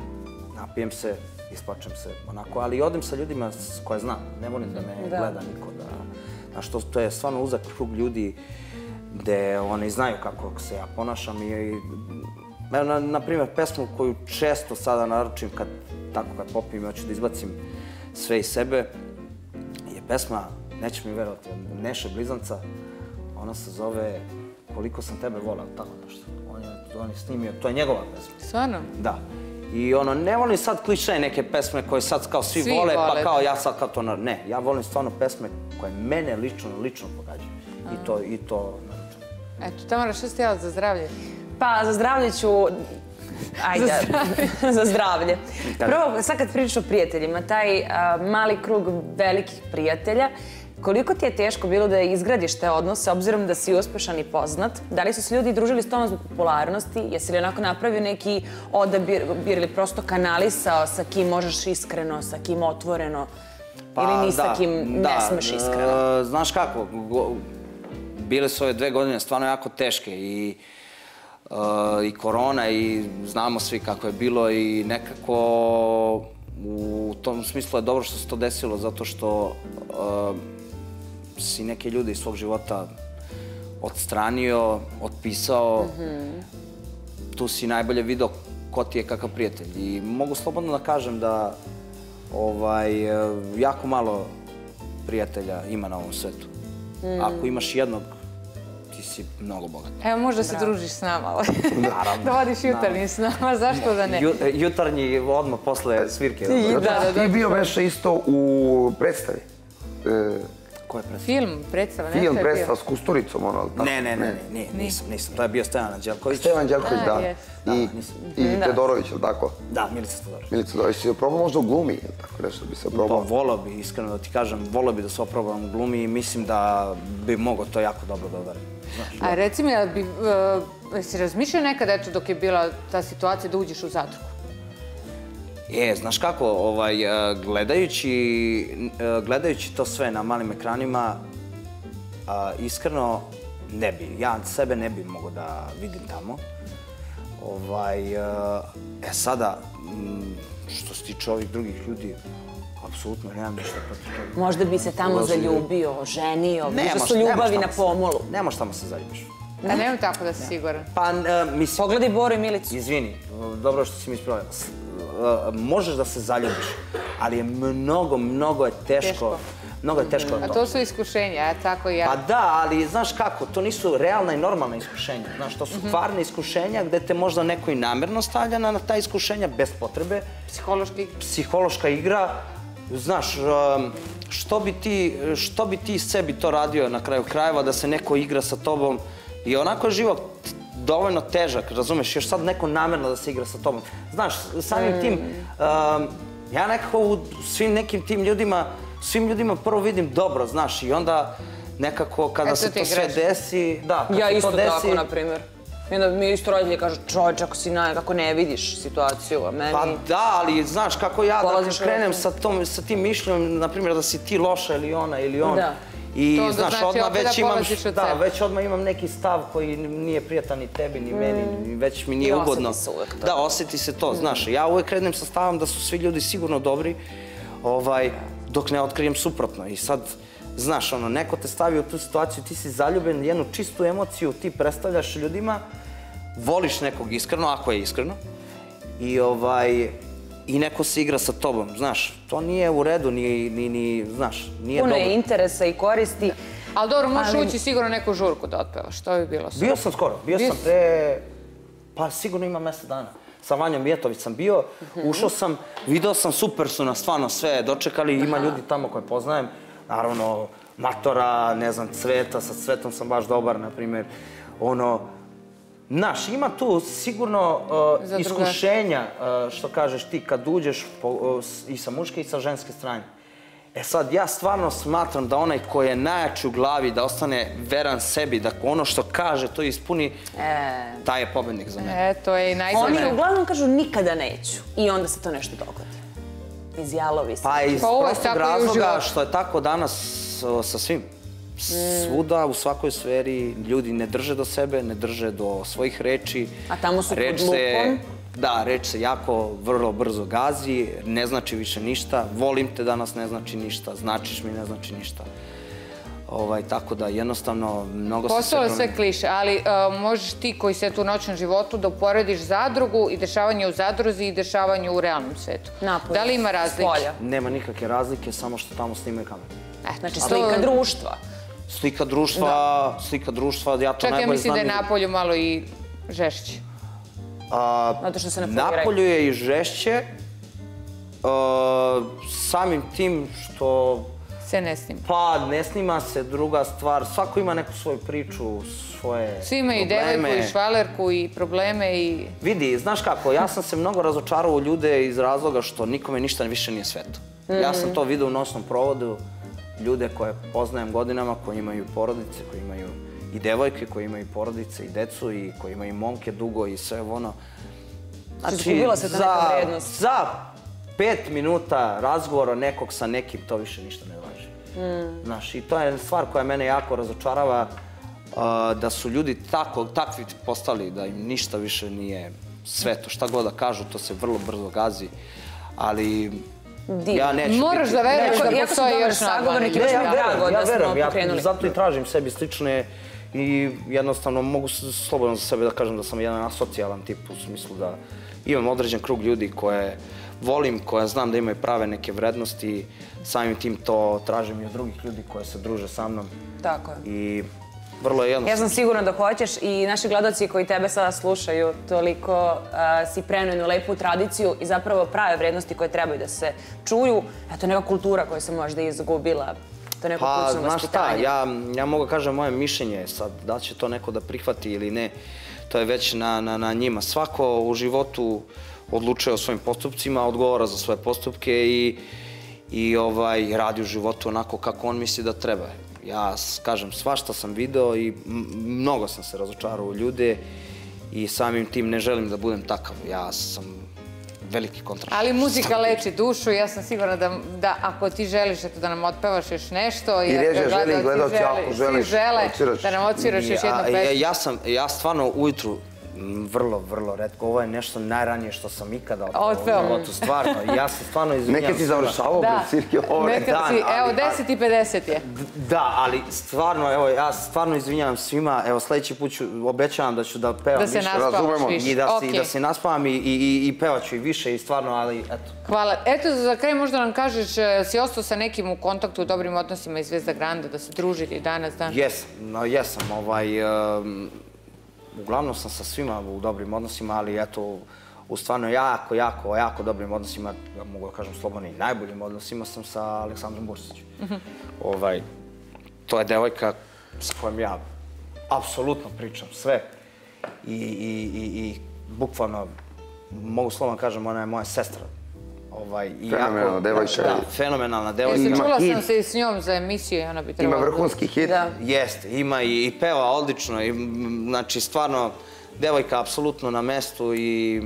napijem se, isplačem se onako, ali odem sa ljudima koje znam. Ne volim da me Da. gleda niko. Da, znaš, to, to je stvarno uzak krug ljudi gde oni znaju kako se ja ponašam i, i Evo, na, na primjer, pesmu koju često sada naručim kad, tako kad popijem i hoću da izbacim sve iz sebe, je pesma, nećeš mi verovati, Neše Blizanca. Ona se zove Koliko sam tebe volao, tako nešto. On je, on je snimio, to je njegova pesma. Stvarno? Da. I ono, ne volim sad kliše neke pesme koje sad kao svi, Svi vole, vole, pa kao ja sad kao to, ne. Ja volim stvarno pesme koje mene lično, lično pogađaju. I to, i to. Eto, Tamara, što ste jela za zdravlje? Pa, za zdravlje ću... Ajde, za zdravlje. Prvo, sad kad pričaš o prijateljima, taj a, mali krug velikih prijatelja, koliko ti je teško bilo da izgradiš te odnose, obzirom da si uspešan i poznat? Da li su se ljudi družili s tobom zbog popularnosti? Jesi li onako napravio neki odabir ili prosto kanalisao sa kim možeš iskreno, sa kim otvoreno? ili ni sa kim ne smeš iskreno? e, znaš kako, bile su ove dve godine stvarno jako teške i e, i korona i znamo svi kako je bilo i nekako u tom smislu je dobro što se to desilo zato što e, si neke ljude iz svog života odstranio, otpisao. Tu si najbolje video ko ti je kakav prijatelj. I mogu slobodno da kažem da ovaj, jako malo prijatelja ima na ovom svetu. Ako imaš jednog, ti si mnogo bogat. Evo, možda se družiš s nama. ali- Naravno. da vodiš jutarnji s nama, zašto da ne? Ju, jutarnji odmah posle svirke. I- da, što da, ti da. bio veše isto u predstavi. E, Ko je predstava? Film, predstava, Film, predstava s Kusturicom, ono, ali tako? Ne, ne, ne, nisam, nisam. To je bio Stevan Anđelković. Stevan Đelković, A, da. I, Todorović, ili tako? Da, Milica Todor. Milica Todorović, si probao možda u glumi, ili tako nešto bi se Pa probao? volao bi, iskreno da ti kažem, volao bi da se oprobam u glumi i mislim da bi mogao to jako dobro da odarim. Znaš, A reci mi, jel bi, uh, si razmišljao nekad, eto, dok je bila ta situacija da uđeš u zadrugu? Je, znaš kako, ovaj, e, gledajući, e, gledajući to sve na malim ekranima, a, iskreno ne bi, ja sebe ne bi mogao da vidim tamo. Ovaj, e, e sada, što se tiče ovih drugih ljudi, apsolutno nemam ništa protiv toga. Možda bi se tamo zaljubio, ženio, možda su ljubavi na pomolu. Ne možeš tamo se zaljubiš. A nemam tako da si siguran. Pa, e, mislim, Pogledaj Boru i Milicu. Izvini, dobro što si mi ispravila. Možeš da se zaljubiš, ali je mnogo, mnogo je teško. Teško. Mnogo je teško A to. to su iskušenja, a tako i ja. Pa da, ali znaš kako, to nisu realna i normalna iskušenja. Znaš, to su stvarne iskušenja gde te možda neko i namjerno stavlja na ta iskušenja bez potrebe. Psihološki Psihološka igra, znaš, um, što bi ti, što bi ti sebi to radio na kraju krajeva da se neko igra sa tobom i onako je život dovoljno težak, razumeš, još sad neko namjerno da se igra sa tobom. Znaš, samim tim, um, ja nekako u svim nekim tim ljudima, svim ljudima prvo vidim dobro, znaš, i onda nekako kada se to sve desi, da, Ja isto desi, tako, na primjer. I onda mi isto roditelji kažu, čovječ, ako si naj, kako ne vidiš situaciju, a meni... Pa da, ali znaš kako ja da krenem sa, tom, sa tim mišljenjem, na primjer da si ti loša ili ona ili on. Da. I To znaš, znači odmah već imam, od da, već odmah imam neki stav koji nije prijatan ni tebi, ni meni, ni već mi nije I osjeti ugodno. se to. Da, osjeti se to, znaš. Ja uvek krenem sa stavom da su svi ljudi sigurno dobri, ovaj, dok ne otkrijem suprotno. I sad, znaš, ono, neko te stavi u tu situaciju, ti si zaljubljen, jednu čistu emociju ti predstavljaš ljudima, voliš nekog iskreno, ako je iskreno, i ovaj, i neko se igra sa tobom, znaš, to nije u redu, ni, ni, ni znaš, nije Puno dobro. je interesa i koristi. Ali dobro, možeš Ali- ući sigurno neku žurku da otpevaš, to bi bilo super. Bio sam skoro, bio Bio sam pre, pa sigurno ima mjesec dana. Sa Vanjom Mijetović sam bio, Mhm. ušao sam, video sam, super su nas stvarno sve dočekali, ima ljudi tamo koje poznajem, naravno, Matora, ne znam, Cveta, sa Cvetom sam baš dobar, na primjer, ono, Znaš, ima tu sigurno uh, iskušenja, uh, što kažeš ti, kad uđeš po, uh, i sa muške i sa ženske strane. E sad, ja stvarno smatram da onaj ko je najjači u glavi, da ostane veran sebi, da ono što kaže, to ispuni, E, taj je pobednik za mene. E, to je i oni najgore. uglavnom kažu nikada neću. I onda se to nešto dogodi. Izjalovi se. Pa iz Pa ovo je prostog razloga što je tako danas uh, sa svim. Svuda, u svakoj sferi, ljudi ne drže do sebe, ne drže do svojih reči. A tamo su pod Reč se- lupom. Da, reč se jako vrlo brzo gazi, ne znači više ništa. Volim te danas ne znači ništa, značiš mi ne znači ništa. Ovaj, tako da jednostavno mnogo se Postalo sve kliše, ali uh, možeš ti koji se tu u noćnom životu da uporediš zadrugu i dešavanje u zadruzi i dešavanje u realnom svetu. Napolje, Da li ima razlike? spolja. Nema nikakve razlike, samo što tamo snimaju kamere. E, Znači, to- slika društva. Slika društva, slika društva, ja to Čak ja najbolje mislim znam. da je napolju malo i žešće. A, Zato što se ne foliraju. Napolju je i žešće, a, samim tim što Se ne snima. pa ne snima se druga stvar, svako ima neku svoju priču, svoje Svi imaju i probleme. devojku i švalerku i probleme i... Vidi, znaš kako, ja sam se mnogo razočarao u ljude iz razloga što nikome ništa više nije sveto. Ja sam to vidio u nosnom provodu, ljude koje poznajem godinama, koji imaju porodice, koji imaju i devojke, koji imaju porodice i decu i koji imaju momke dugo i sve ono. Znači, izgubila se ta neka vrednost. Za pet minuta razgovora nekog sa nekim, to više ništa ne važi. Znaš, i to je stvar koja mene jako razočarava, da su ljudi tako, takvi postali, da im ništa više nije sveto. Šta god da kažu, to se vrlo brzo gazi. Ali Ja neću Moraš biti... da veruješ da postoji još sagovornik i Ne, baš ja mi je drago verujem, ja da smo. verujem, ja zato i tražim sebi slične i jednostavno mogu slobodno za sebe da kažem da sam jedan asocijalan tip u smislu da imam određen krug ljudi koje volim, koje znam da imaju prave neke vrednosti, samim tim to tražim i od drugih ljudi koje se druže sa mnom. Tako je. i vrlo je jednostavno. Ja sam sigurna da hoćeš i naši gledaoci koji tebe sada slušaju toliko uh, si prenio jednu lepu tradiciju i zapravo prave vrednosti koje trebaju da se čuju. Eto, neka kultura koja se možda izgubila To je neko Pa, kućno znaš šta, vaspitanje. ja, ja mogu da kažem moje mišljenje, sad, da će to neko da prihvati ili ne, to je već na, na, na njima. Svako u životu odlučuje o svojim postupcima, odgovara za svoje postupke i, i ovaj, radi u životu onako kako on misli da treba. Ja kažem, svašta sam video i mnogo sam se razočarao u ljude i samim tim ne želim da budem takav. Ja sam veliki kontrast. Ali muzika leči dušu, ja sam sigurna da, da ako ti želiš eto, da nam otpevaš još nešto, I jer režija želi, gledaoci gledaoci, žele- ako želiš, žele odsviraš. da nam odsviraš još jednu Ja- pesmu. Ja, ja sam, ja stvarno ujutru vrlo, vrlo redko. Ovo je nešto najranije što sam ikada otpeo Otpeo. u životu. Stvarno, ja se stvarno izvinjam. Nekad si završavao Da, pred cirke ovo. nekad dan, si, evo, ali- 10 i 50 je. Da, ali stvarno, evo, ja stvarno izvinjavam svima. Evo, sledeći put ću, obećavam da ću da pevam Da se više. naspavaš razumemo. više. I da, se, i Okej. da se naspavam i, i, i, i pevat ću i više i stvarno, ali eto. Hvala. Eto, za kraj možda nam kažeš, e, si ostao sa nekim u kontaktu u dobrim odnosima iz Zvezda Granda, da se družite i danas dan? Jesam, no jesam, ovaj, um, uglavnom sam sa svima u dobrim odnosima, ali eto, u stvarno jako, jako, jako dobrim odnosima, ja mogu da kažem slobodno i najboljim odnosima sam sa Aleksandrom Bursićem. ovaj, to je devojka s kojom ja apsolutno pričam sve i, i, i, i bukvalno, mogu slobodno kažem, ona je moja sestra. Ovaj, i Fenomenalna jako- devojka. Da, fenomenalna devojka. Jesi, Ima čula sam se i s njom za emisiju i ona bi Ima trebala... vrhunski hit. Da. Jeste, ima i, i peva odlično, i, znači stvarno devojka apsolutno na mestu i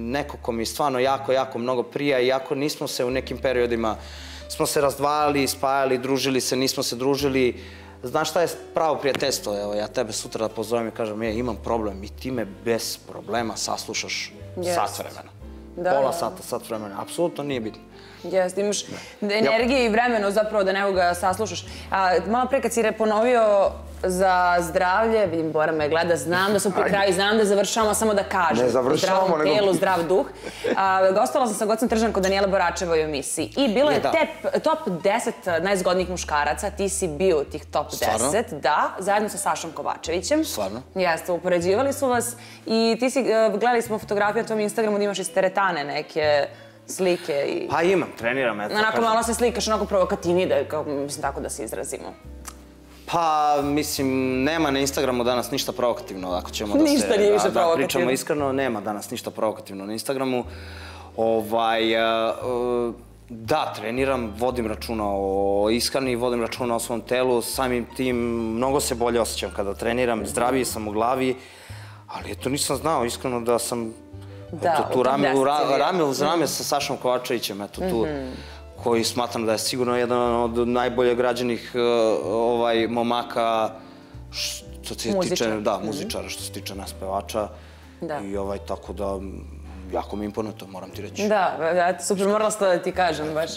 neko ko mi stvarno jako, jako mnogo prija, iako nismo se u nekim periodima, smo se razdvajali, spajali, družili se, nismo se družili. Znaš šta je pravo prijateljstvo? Evo, ja tebe sutra da pozovem i kažem, je, imam problem i ti me bez problema saslušaš Jest. sat vremena. Da, Pola sata, sat vremena, apsolutno nije bitno. Jeste, imaš energije i vremeno zapravo da nekog saslušaš. A, malo pre kad si re- ponovio za zdravlje, vidim Bora me gleda, znam da su pri kraju, znam da završavamo, samo da kažem. Ne završavamo, Zdravom nego- telu, zdrav duh. A, gostala sam sa Gocom Tržan kod Danijela Boračeva u emisiji. I bilo je tep, top 10 najzgodnijih muškaraca, ti si bio tih top Stvarno? 10, da, zajedno sa Sašom Kovačevićem. Stvarno? Jeste, upoređivali su vas i ti si, e, gledali smo fotografiju na tvom Instagramu da imaš iz teretane neke slike i... Pa imam, treniram, eto. Onako malo se slikaš, onako da, kao, mislim tako da se izrazimo. Pa, mislim, nema na Instagramu danas ništa provokativno, ako ćemo da Ništa se... nije više da, da provokativno. pričamo iskreno, nema danas ništa provokativno na Instagramu. Ovaj, e, e, da, treniram, vodim računa o ishrani, vodim računa o svom telu, samim tim mnogo se bolje osjećam kada treniram, zdraviji sam u glavi, ali eto nisam znao iskreno da sam Da, tu top rame, u 10 ra, rame uz rame sa Sašom Kovačevićem, eto tu, koji smatram da je sigurno jedan od najbolje građenih e, ovaj, momaka što se tiče, Muzičara. da, muzičara, što se tiče nas pevača. Da. I ovaj, tako da, jako mi imponuje to, moram ti reći. Da, eto, super, morala sam da ti kažem baš.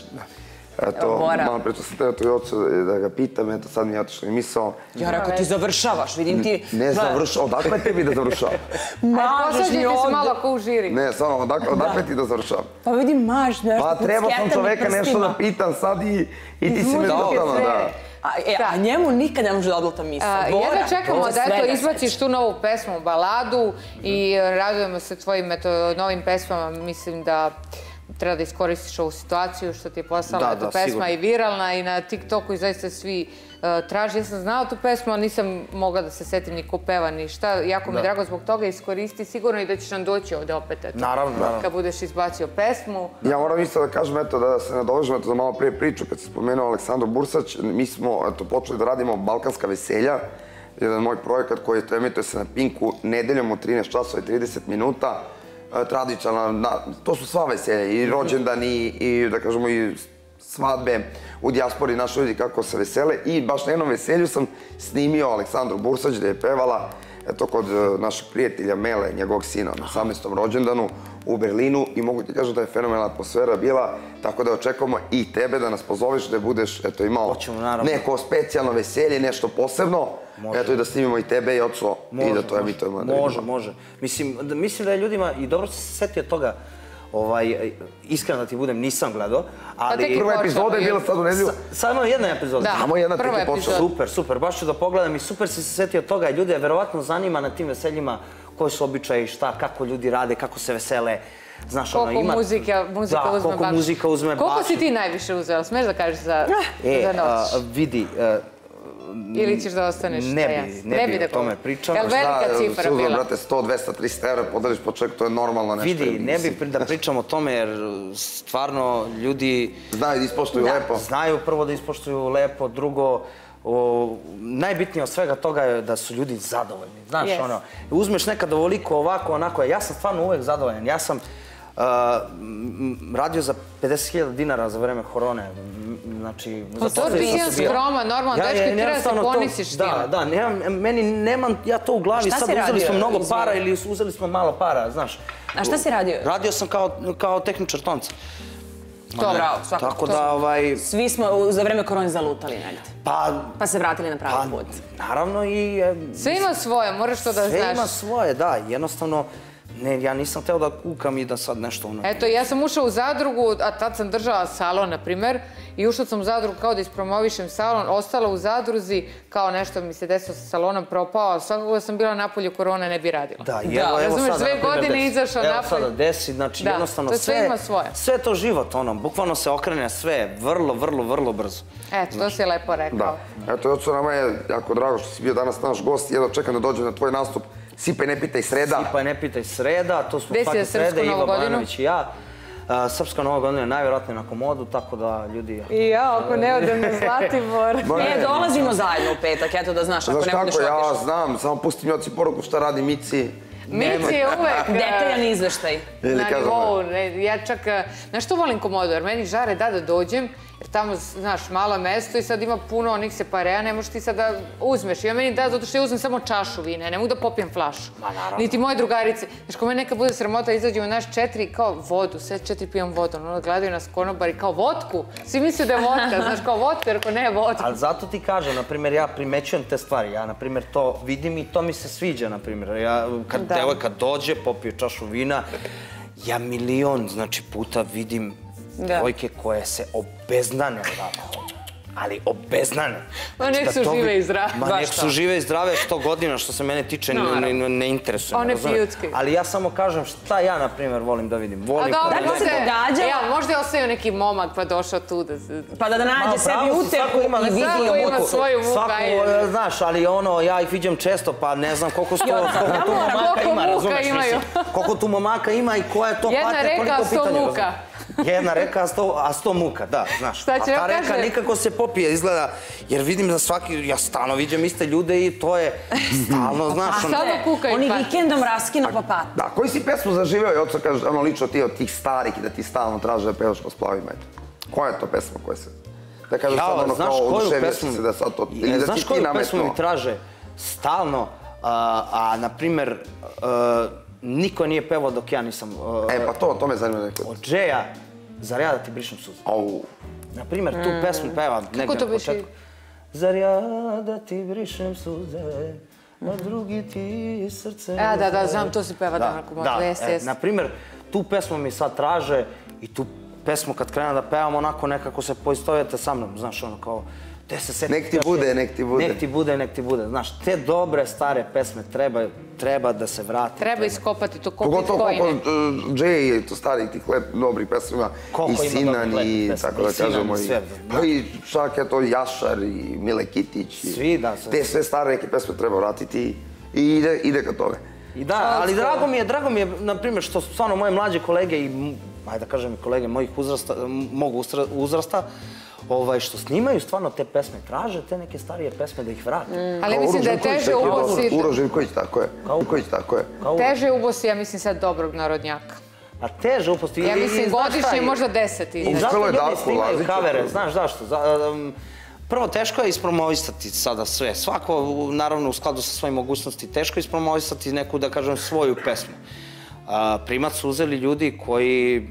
Eto, Bora. malo pre to sam teo tu i ocu da ga pitam, eto sad mi je otišao i misao. Ja rekao, ti završavaš, vidim ti... Ne završao, odakle tebi da završavam? Mažeš mi Posađajte se ovdje. malo ako u žiri. Ne, samo, odakle, odakle ti da završavam? Pa vidim, maš nešto Pa pod trebao sam čoveka nešto da pitam sad i, i ti si me sve. da. A, e, a njemu nikad ne može da odluta misla. A, Bora, jedva čekamo da eto izbaciš tu novu pesmu, baladu i radujemo se tvojim eto, novim pesmama. Mislim da treba da iskoristiš ovu situaciju što ti je poslala Da, da, pesma sigurno. i viralna i na TikToku i zaista svi uh, traži. Ja sam znala tu pesmu, ali nisam mogla da se setim ni ko peva ni šta. Jako mi je drago zbog toga iskoristi sigurno i da ćeš nam doći ovde opet eto. Naravno, naravno. Kad budeš izbacio pesmu. Ja moram isto da kažem, eto, da se nadovežem eto, za malo prije priču, kad se spomenuo Aleksandar Bursać, mi smo eto, počeli da radimo Balkanska veselja, jedan moj projekat koji je emituje se na Pinku nedeljom u 13 časova i 30 minuta. E, Tradicionalna, na, to su sva veselja, i rođendani, i da kažemo i svadbe u dijaspori naši ljudi kako se vesele. I baš na jednom veselju sam snimio Aleksandru Bursać gde je pevala eto, kod e, našeg prijatelja Mele, njegovog sina, na 18. rođendanu u Berlinu i mogu ti kažem da je fenomenalna atmosfera bila, tako da očekujemo i tebe da nas pozoveš, da budeš eto, imao Hoćemo, neko specijalno veselje, nešto posebno, eto i da snimimo i tebe i oco i da to emitujemo. da Može, vidimo. može. Mislim, da, mislim da je ljudima, i dobro se setio toga, ovaj, iskreno da ti budem, nisam gledao, ali... tek Prva epizoda je bila sad u nedelju. Sa- Samo jedna epizoda. Da, Samo jedna prva je počela. epizoda. Super, super, baš ću da pogledam i super si se setio toga ljude verovatno zanima na tim veseljima koji su običaji, šta, kako ljudi rade, kako se vesele. Znaš, ono, Koliko ima... muzika, muzika da, uzme koliko baš. muzika uzme Koliko baš. si ti najviše uzela? Smeš da kažeš za, E, za noć? a, vidi, e, Ili ćeš da ostaneš ne bi- tajan? ne bi da o tome pričao. Jel velika cifra bila? brate, 100, 200, 300 evra, podeliš po čovjeku, to je normalno nešto. vidi, ne bi da pričam o tome jer stvarno ljudi Znaju da ispoštuju lepo. znaju prvo da ispoštuju lepo, drugo, o, najbitnije od svega toga je da su ljudi zadovoljni. Znaš, Yes. ono, uzmeš nekad ovoliko, ovako, onako, ja sam stvarno uvek zadovoljan. Ja sam uh, radio za 50.000 dinara za vreme korone. Znači, Pa to ti sam je bio. skroman, normalan dečko i treba se to- ponisiš Da, time. da, nemam, meni nemam ja to u glavi. Šta Sad uzeli radio, smo mnogo para ili uzeli smo malo para, znaš. A šta si radio? Radio sam kao, kao tehničar tonca. To, Bravo, svakako. Tako to da, ovaj, Svi smo za vreme korone zalutali negde. pa, Pa se vratili na pravi pa, put. naravno i... e, Sve ima svoje, moraš to da Sve znaš. ima svoje, da, jednostavno, ne, ja nisam teo da kukam i da sad nešto ono... Eto, ja sam ušla u zadrugu, a tad sam držala salon, na primer, i ušla sam u zadrugu kao da ispromovišem salon, ostala u zadruzi, kao nešto mi se desilo sa salonom, propao, a svakako da sam bila napolju, korona ne bi radila. Da, i Da, evo, evo sada, dve primjer, godine desi. izašao Evo napolje. sada desi, znači Da, jednostavno to sve sve... ima svoje. Sve to život, ono, bukvalno se okrene sve vrlo, vrlo, vrlo brzo. Eto, to si lepo rekao. Da. Eto, Joco, nama je jako drago što si bio danas naš gost. Jedno čekam da dođem na tvoj nastup. Sipaj, ne pitaj sreda. Pa ne pitaj sreda, to smo svake srede, Iva? Banović i ja. Srpska Nova godina je najvjerojatnije na komodu, tako da ljudi... I ja, ako ne odem na Zlatibor. Ne, dolazimo zajedno u petak, eto da znaš, ako Znaš ne budeš kako, ja znam, samo pusti mi oci poruku šta radi Mici. Mici je uvek... e, Detaljan izveštaj. Na nivou, ne, ja čak, e, znaš što volim komodu, jer meni žare da da dođem, jer tamo, znaš, malo mesto i sad ima puno onih separeja, ne možeš ti sad da uzmeš. I on meni da, zato što ja uzmem samo čašu vine, ne mogu da popijem flašu. Ma, naravno. Niti moje drugarice. Znaš, ko meni neka bude sramota, izađemo naš četiri, kao vodu, sve četiri pijem vodu, ono, gledaju nas konobari, kao vodku. Svi misle da je vodka, znaš, kao vodka, jer ako ne je vodka. Ali zato ti kažem, na primjer, ja primećujem te stvari. Ja, na primjer, to vidim i to mi se sviđa, na primjer. Ja, kad devojka dođe, popije čašu vina, ja milion, znači, puta vidim да. девојке кое се обезнане од алкохол. Ali obeznane. Ma nek Znači, su žive i zdrave. Ma nek su žive i zdrave sto godina, što se mene tiče, ne, ne, ne, ne interesuje. One pijuckaju. Ali ja samo kažem šta ja, na primjer, volim da vidim. A Volim dobro, Da se događalo? ja, možda je ostao neki momak pa došao tu da se... Pa da nađe sebi svako ima i neku Svako viziju. ima muku. svoju muku, Svako, ajde. e, znaš, ali ono, ja ih viđam često, pa ne znam koliko, sto, koliko tu momaka Koliko ima, muka razumeš, imaju. mislim. Koliko tu momaka ima i koja je to Jedna patnja, reka, koliko a sto muka. Jedna reka, a sto, a sto muka, da, znaš. A ta reka nikako se popije, izgleda, jer vidim da svaki, ja stalno viđam iste ljude i to je stalno, znaš, ono, Samo kukaju Oni pa. vikendom raskinu pa pat. Da, koji si pesmu zaživeo, Joco, kaže, ono, lično ti od tih starih i da ti stalno traže da pevaš po splavima, eto. Koja je to pesma koja se... Da kažeš sad ono kao koju oduševio si se da sad to... E, Ili da znaš ti koju pesmu mi traže stalno, a, a na primjer, a, niko nije pevao dok ja nisam... a, E, pa to, to me zanima neko. Od Džeja, zar ja da ti brišem suze? Au. Na primjer, tu pesmu peva negdje na početku. Zar ja da ti brišem suze, a drugi ti srce... A, da, da, znam, to se peva da, na komodu, Da, jeste, e, jeste. na primjer, tu pesmu mi sad traže i tu pesmu kad krenem da pevam, onako nekako se poistovete sa mnom, znaš, ono kao, te se seti... Nek ti bude, nek ti bude. Nek ti bude, nek ti bude. Znaš, te dobre, stare pesme treba, treba da se vrati. Treba iskopati to kopit Pogotovo kojine. koliko Jay je to starih tih lep, dobrih pesma. Koliko I Sinan i tako da Sinan kažemo. i i- sve, da. Pa i čak je to Jašar i Mile Kitić. i Svi, da, sve. Te sve stare neke pesme treba vratiti i ide, ide ka tome. I da, ali drago mi je, drago mi je, na primjer, što stvarno moje mlađe kolege i, ajde da kažem, kolege mojih uzrasta, mog uzrasta, ovaj, što snimaju stvarno te pesme, traže te neke starije pesme da ih vrate. Ali Kao mislim Uroš da je teže ubosi... Uroš Živković, tako je. Živković, tako je. Kao, Teže ubosi, ja mislim, sad dobrog narodnjaka. A teže uposti. Ja i mislim, godišnje je? možda deset I izdać. zato Uspelo je snimaju kavere, znaš zašto? Za, um, prvo, teško je ispromovisati sada sve. Svako, naravno, u skladu sa svojim mogućnosti, teško je ispromovisati neku, da kažem, svoju pesmu. A, primat su uzeli ljudi koji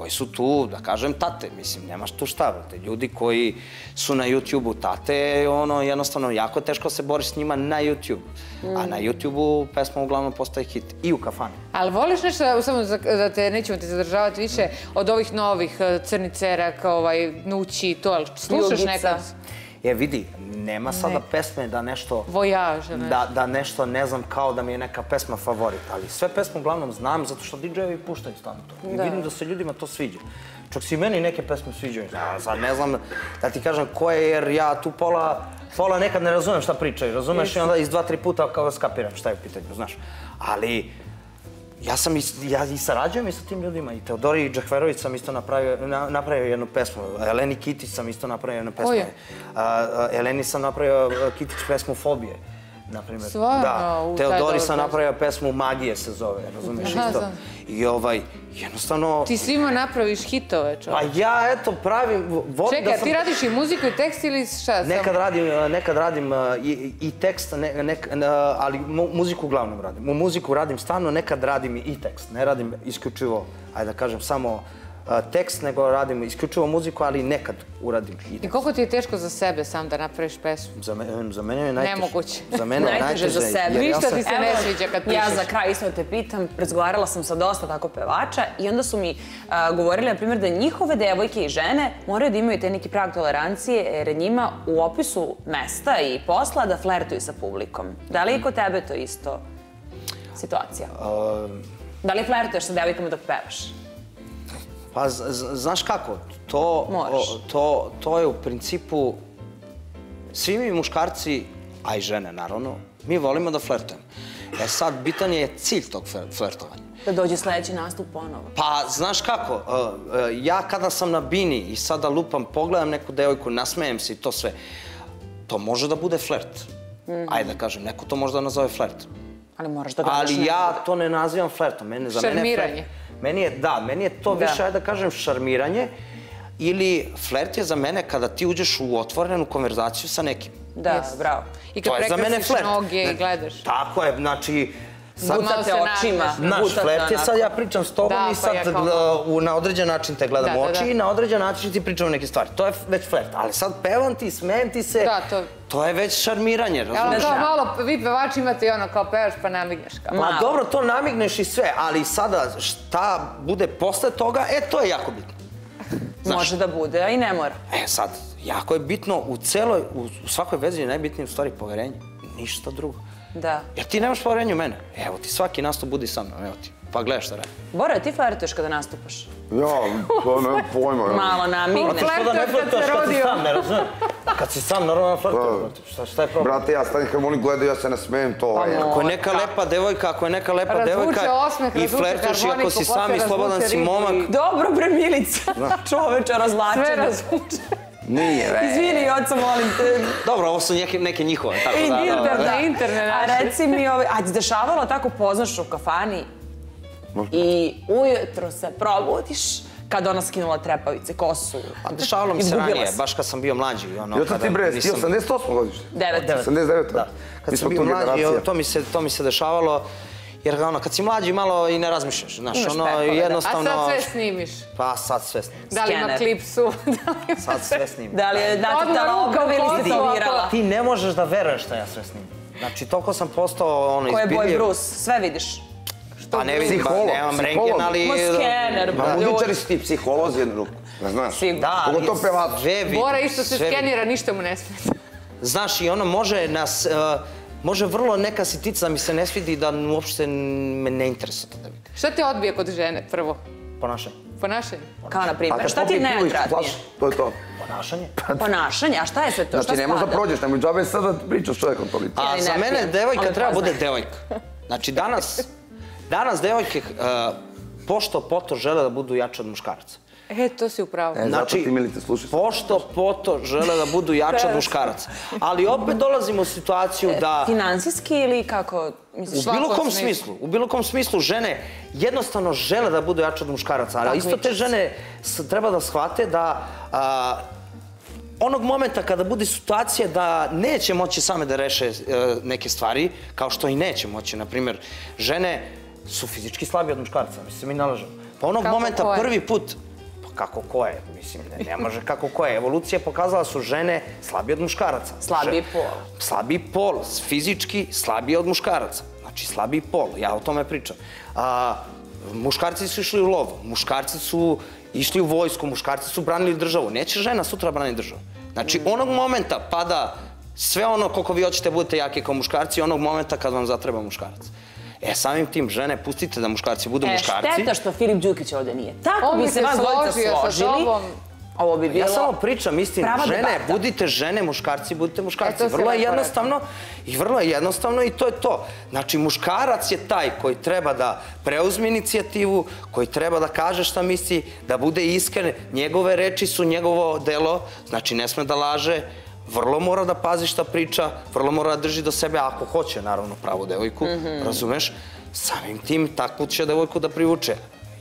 koji su tu, da kažem, tate, mislim, nemaš tu šta, brate. Ljudi koji su na YouTube-u tate, ono, jednostavno, jako je teško se boriš s njima na YouTube. A na YouTube-u pesma uglavnom postaje hit. I u kafani. Ali voliš nešto, samo za- da te nećemo ti zadržavati više, od ovih novih eh, Crni cerak, ovaj, Nući, to, ali slušaš nekad? Je, vidi, nema sada pesme da nešto... Vojaže, nešto. Da, da nešto ne znam kao da mi je neka pesma favorit, ali sve pesme uglavnom znam zato što DJ-evi puštaju stalno to. I vidim da se ljudima to sviđa. Čak se i meni neke pesme sviđaju. Ja sad ne znam da ti kažem koje, jer ja tu pola, pola nekad ne razumem šta pričaju, razumeš? I onda iz dva, tri puta kao skapiram šta je u pitanju, znaš. Ali, ja sam i, ja i sarađujem i sa tim ljudima. I Teodori Džahverović sam isto napravio, na, napravio jednu pesmu. Eleni Kitić sam isto napravio jednu pesmu. Koju? Eleni sam napravio a, Kitić pesmu Fobije. Na primjer. Stvarno? Da. U, taj Teodori dobar sam pesma. napravio pesmu Magije se zove, razumiješ Aha, isto. znam. I ovaj, jednostavno... Ti svima napraviš hitove, Pa čovječ. ja, eto, pravim... Čekaj, sam... ti radiš i muziku i tekst ili šta? Nekad radim, nekad radim uh, i, i tekst, ne, nek, uh, ali mu, muziku uglavnom radim. U muziku radim stvarno, nekad radim i tekst. Ne radim isključivo, ajde da kažem, samo tekst, nego radim isključivo muziku, ali nekad uradim i I tekst. koliko ti je teško za sebe sam da napraviš pesmu? Za, me, za mene je najteže. Nemoguće. Za mene je Najteže najteže. za sebe. ja Ništa sam- ti se ne sviđa kad Ja pišeš. za kraj isto te pitam, razgovarala sam sa dosta tako pevača i onda su mi a, govorili, na primjer, da njihove devojke i žene moraju da imaju te neki prag tolerancije jer je njima u opisu mesta i posla da flertuju sa publikom. Da li je kod tebe to isto situacija? Da li flertuješ sa devojkama dok pevaš? Pa, znaš kako, to, Možeš. o, to, to je u principu, svi mi muškarci, a i žene naravno, mi volimo da flertujemo. E sad, bitan je cilj tog fler- flertovanja. Da dođe sledeći nastup ponovo. Pa, znaš kako, uh, uh, ja kada sam na bini i sada lupam, pogledam neku devojku, nasmejem se i to sve, to može da bude flert. Ajde da kažem, neko to može da nazove flert. Ali moraš da gledaš Ali ja to ne nazivam flertom. Mene, za mene je Šarmiranje. flert. Meni je, da, meni je to Da. više, ajde da kažem, šarmiranje. Ili flert je za mene kada ti uđeš u otvorenu konverzaciju sa nekim. Da, bravo. I kad to je za mene prekrasiš flert. noge i gledaš. Tako je, znači... Gutate se očima. Naš flert je sad, ja pričam s tobom Da, i pa sad ja kao- u, na određen način te gledam Da, u oči i na određen način ti pričam neke stvari. To je već flert. Ali sad pevam ti, smijem ti se, Da, to- to je već šarmiranje, Jel razumiješ? kao malo, vi pevači imate i ono kao pevaš pa namigneš kao. Ma dobro, to namigneš i sve, ali sada šta bude posle toga, e, to je jako bitno. Znaš. Može da bude, a i ne mora. E sad, jako je bitno u celoj, u svakoj vezi je najbitnije u stvari poverenje. Ništa drugo. Da. Jer ti nemaš poverenje u mene. Evo ti svaki nastup budi sa mnom, evo ti. Pa gledaj šta radim. Bora, ti flertuješ kada nastupaš? Ja, to nemam pojma. ja. Malo namigneš. ti što da ne Flertuješ kad si sam, ne razumem? Kad si sam, normalno flirtuješ. Da. Šta, šta je problem? Brate, ja stanem kad oni gledaju, ja se ne smijem, to je... Ako je neka lepa devojka, ako je neka lepa Razvuče devojka osmeh, i razvuče flirtuješ i ako si sam i slobodan si momak, Dobro, bre, Milica. Čoveče, Sve razlačena. razvuče. Nije, ve. Izvini, oca, molim te. Dobro, ovo su neke, neke njihove, tako da, da, da. Interne, interne A naše. reci mi, ovaj, a ti dešavalo tako poznaš u kafani i ujutro se probudiš kad ona skinula trepavice, kosu. A dešavalo mi se ranije, se. baš kad sam bio mlađi. Ono, Jo, to ti bre, ti nisam- 88 godište? Devet. 89. Da. Kad Mi sam bio mlađi, generacija. to mi, se, to mi se dešavalo. Jer ono, kad si mlađi malo i ne razmišljaš, znaš, Imaš ono, da. A jednostavno... sad sve snimiš. Pa sad sve snimim. Da li ima klipsu? Da li ima Sad sve snimim. Da li je nacrtala Odmah ruka u obrve ili si poslu, to ako- virala? Ti ne možeš da veruješ šta ja sve snimim. Znači, toliko sam postao ono, Ko je izbiljiv. Boy Bruce? Sve vidiš. Pa ne vidim, ba, nemam rengen, ali... Ma skener, ljudi. muzičari su ti psiholozi jednu ruku. Ne znaš? Sigurno. Da, Pogotovo pevači. sve vidim. Bora isto se skenira, ništa mu ne smeta. Znaš, i ono može nas... uh, može vrlo neka sitica da mi se ne svidi da uopšte me ne interesuje to da vidim. Šta te odbije kod žene, prvo? Ponašanje. Ponašanje? Kao na primjer, kad šta ti je flaše, To je to. Ponašanje? Ponašanje, a šta je sve to? Znači, šta ne možeš da spada? prođeš, nemoj džabe sad da pričaš s čovjekom toliko. A za ne mene devojka treba bude devojka. Znači danas, danas devojke uh, pošto poto žele da budu jače od muškaraca. E, to si upravo. E, Znači. Pošto poto žele da budu jače od muškaraca. Ali opet dolazimo u situaciju da... Finansijski ili kako misliš? U bilo kom smislu. smislu, u bilo kom smislu žene jednostavno žele da budu jače od muškaraca, ali isto te žene treba da shvate da a, onog momenta kada bude situacija da neće moći same da reše e, neke stvari, kao što i neće moći, na primjer, žene su fizički slabije od muškarca, mislim, mi nalažemo. Pa onog Kako momenta prvi put, kako ko je, mislim, ne, ne može kako ko je. Evolucija je pokazala su žene slabije od muškaraca. Slabiji pol. slabiji pol, fizički slabiji od muškaraca. Znači, slabiji pol, ja o tome pričam. A, muškarci su išli u lov, muškarci su išli u vojsku, muškarci su branili državu. Neće žena sutra braniti državu. Znači, onog momenta pada sve ono koliko vi hoćete budete jaki kao muškarci, onog momenta kad vam zatreba muškarac. E, samim tim, žene, pustite da muškarci budu E, muškarci. šteta što Filip Đukić ovdje nije. Tako bi se vas dvojica složio sa složili. Ovo bi bilo... Ja samo pričam istinu. prava Žene, debata. budite žene, muškarci, budite muškarci. E, vrlo je jednostavno i vrlo je jednostavno i to je to. Znači, muškarac je taj koji treba da preuzme inicijativu, koji treba da kaže šta misli, da bude iskren. Njegove reči su njegovo delo, znači ne sme da laže, vrlo mora da pazi šta priča, vrlo mora da drži do sebe, ako hoće, naravno, pravu devojku, razumeš? Samim tim takvu će devojku da privuče.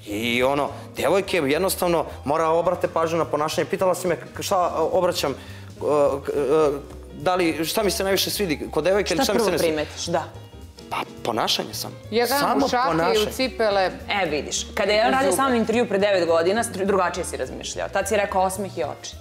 I ono, devojke jednostavno mora obrate pažnju na ponašanje. Pitala si me šta obraćam, k- uh, da li, šta mi se najviše svidi kod devojke ili Šta mi se prvo ne svidi? primetiš, da. Pa ponašanje sam. Ja gledam u šake i u cipele. E, vidiš, kada je on radio sam intervju pre 9 godina, drugačije si razmišljao. Tad si rekao osmeh i oči.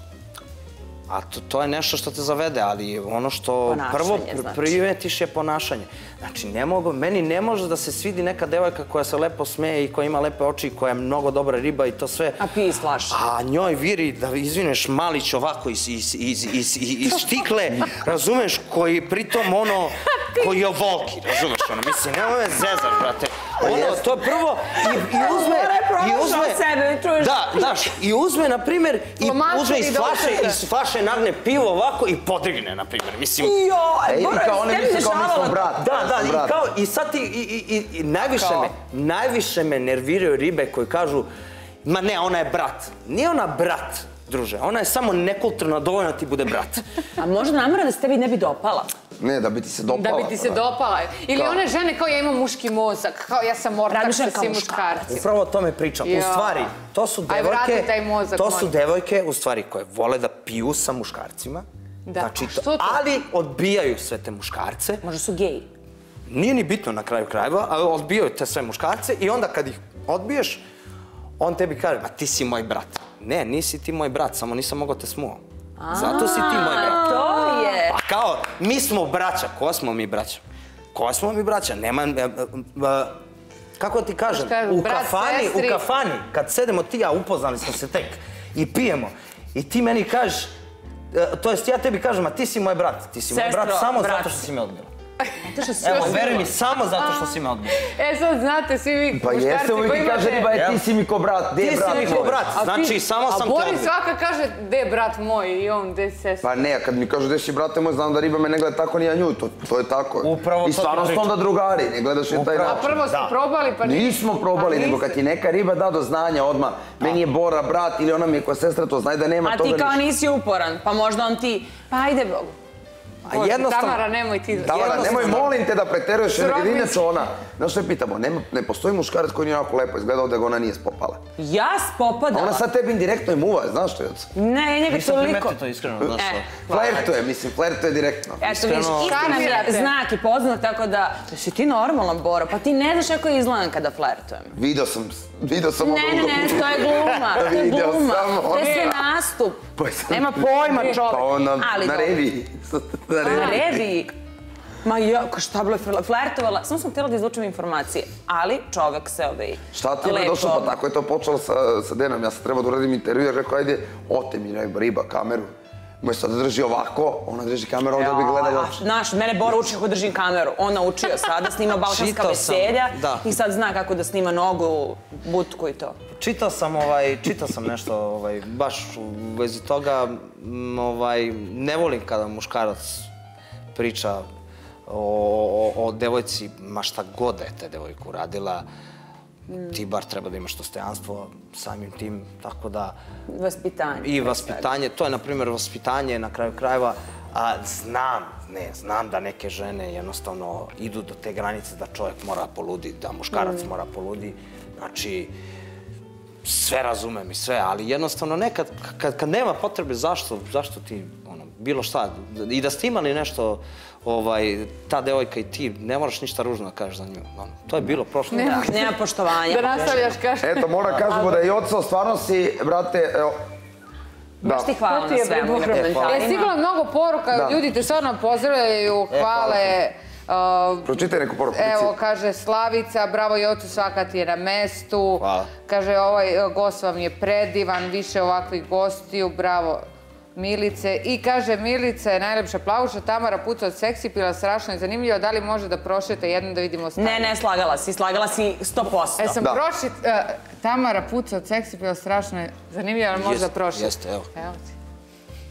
A to, to je nešto što te zavede, ali ono što Ponašanje, prvo pr- znači. primetiš je ponašanje. Znači, ne mogu, meni ne može da se svidi neka devojka koja se lepo smeje i koja ima lepe oči i koja je mnogo dobra riba i to sve. A pije iz flaše. A njoj viri, da izvineš, malić ovako iz, iz, iz, iz, iz, iz štikle, razumeš, koji pritom ono, koji je volki, razumeš, ono, mislim, nemoj me zezat, brate. Ono, to je prvo, i, i uzme, i uzme, sebe, čuješ? da, znaš, i uzme, na primjer, i uzme iz flaše, iz flaše nagne pivo ovako i podrigne, na primjer, mislim. Joj, E, i Bora, kao oni misle kao mi smo brat. Da, da, i kao, i sad ti, i, i, i, i najviše Kao? me, najviše me nerviraju ribe koji kažu, ma ne, ona je brat. Nije ona brat, druže, ona je samo nekulturna, dovoljno da ti bude brat. A možda namera da se tebi ne bi dopala. Ne, da bi ti se dopala. Da bi ti se pa dopala. Ili Kao? one žene kao ja imam muški mozak, kao ja sam ortak Razmišljam sa svim muškarcima. Upravo o tome pričam. U stvari, to su Aj, vrati devojke, taj mozak to su moj. devojke, u stvari, koje vole da piju sa muškarcima. Da, Znači, a što to? ali odbijaju sve te muškarce. Možda su geji. Nije ni bitno na kraju krajeva, ali odbijaju te sve muškarce i onda kad ih odbiješ, on tebi kaže, ma ti si moj brat. Ne, nisi ti moj brat, samo nisam mogao te smuo. Зато си ти мој брат. Тоа е. А као, ми смо брача. Која смо ми брача? Која смо ми брача? Нема... Како ти кажам, у кафани, у кафани, кад седемо ти ја упознали сме се тек и пиемо. И ти мени кажеш, тоест ја тебе кажам, а ти си мој брат, ти си мој брат само затоа што си ме одбил. Zato što si. Evo, veruj mi, samo zato što si me odbila. E sad znate svi vi Pa muškarci jeste, uvijek koji ti kaže riba, je ti si mi ko brat, gde je Ti si brat mi ko moj? brat. A ti- Znači, samo sam A te Boris odbio. svaka kaže, je brat moj i on, je sestra. Pa ne, a kad mi kažu gde si brate moj, znam da riba me ne gleda tako ni ja nju, to, to je tako. Upravo to I stvarno su pričam. onda drugari, ne gledaš je taj Upravo. A način. prvo ste probali pa. Nismo probali, A nego kad ti neka riba da do znanja odmah, meni je Bora brat ili ona mi je koja sestra, to znaj da nema A toga ti kao ništa. nisi uporan, pa možda on ti, pa ajde Bogu. A Bože, jednostavno... Tamara, nemoj ti... Tamara, nemoj molim te da preteruješ, jer Srodnici. inače ona, znaš što je pitamo, nema, ne postoji muškarac koji nije onako lepo izgledao da ga ona nije spopala. Ja spopadala. ona sad tebi indirektno i muva, znaš što je od Ne, njega Nisam toliko... primetio to iskreno, znaš E, što. hvala. Flertuje, mislim, flertuje direktno. Eto, Iskreno- vidiš, istina mi je znak i poznat, tako da... Da si ti normalan, Boro, pa ti ne znaš kako izgledam kada flertujem. Video sam, video sam Ne, ono- ne, ne, to je gluma, to je gluma. To je sve ono. nastup. Pa Nema pojma čovek. Pa on na, Ali na dobro. reviji. Na Na reviji. reviji. Ma ja, šta bilo je flertovala, samo sam htjela da izlučim informacije, ali čovek se ovaj... Šta ti je lepo- došlo? Pa tako je to počelo sa, sa Denom. Ja sam trebao da uradim intervju, jer rekao, ajde, ote mi riba, kameru. Moj sad drži ovako, ona drži kameru, ovdje bi oči. Znaš, mene Bora uči kako držim kameru. On naučio sada, snima balkanska veselja i sad zna kako da snima nogu, butku i to. Čitao sam, ovaj, čitao sam nešto, ovaj, baš u vezi toga, ovaj, ne volim kada muškarac priča o, o, o devojci, ma šta god da je te devojku radila, ti bar treba da imaš dostojanstvo samim tim, tako da Vaspitanje. i vaspitanje, to je na primjer vaspitanje na kraju krajeva, a znam, ne, znam da neke žene jednostavno idu do te granice da čovjek mora poludi, da muškarac mora poludi, znači sve razumem i sve, ali jednostavno nekad, kad, kad nema potrebe, zašto, zašto ti, ono, bilo šta, i da ste imali nešto, ovaj, ta devojka i ti, ne moraš ništa ružno da kažeš za nju, ono, to je bilo prošlo. Da, nema poštovanja. Da nastavljaš, kaže. Eto, mora kažemo da je Joco, stvarno si, brate, evo, da. Baš ti hvala na svemu dobro. komentarima. Je stiglo mnogo poruka, Da. ljudi te stvarno pozdravljaju, hvale. Uh, Pročitaj neku poruku. Evo, kaže Slavica, bravo Jocu, svaka ti je na mestu. Hvala. Kaže, ovaj uh, gost vam je predivan, više ovakvih gostiju, bravo. Milice. I kaže, Milica je najlepša plavuša, Tamara puca od seksi, pila strašno i zanimljivo. Da li može da prošeta jednom da vidimo stanje? Ne, ne, slagala si, slagala si 100%. E, sam prošit... e, Tamara puca od seksi, pila strašno je zanimljivo, ali može da Jeste, prošeta? jeste, evo. Evo ti.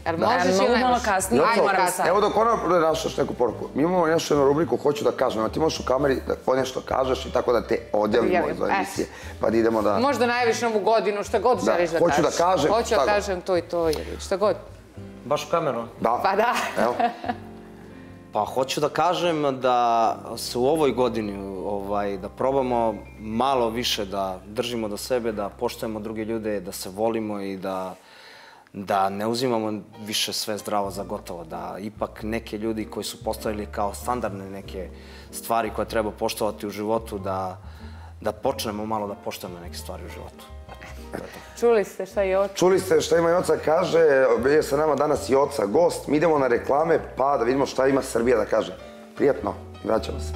Jel možeš ili ne malo možeš? kasnije, moram kasnije. sad. Evo dok ona našaš neku poruku. Mi imamo još jednu rubriku, hoću da kažem, a ti možeš u kameri da po nešto kažeš i tako da te odjavimo iz ove emisije. Pa da idemo da... Možda najaviš novu godinu, šta god želiš da hoću da kažeš. kažem, Hoću da kažem to i to, ili šta god. Baš u kameru. Da. Pa da. Evo. Pa hoću da kažem da se u ovoj godini ovaj, da probamo malo više da držimo do sebe, da poštujemo druge ljude, da se volimo i da, da ne uzimamo više sve zdravo za gotovo. Da ipak neke ljudi koji su postavili kao standardne neke stvari koje treba poštovati u životu, da, da počnemo malo da poštujemo neke stvari u životu. Čuli ste šta je oč? Čuli ste šta ima Joca kaže, je sa nama danas Joca gost. Mi idemo na reklame pa da vidimo šta ima Srbija da kaže. Prijetno, vraćamo se.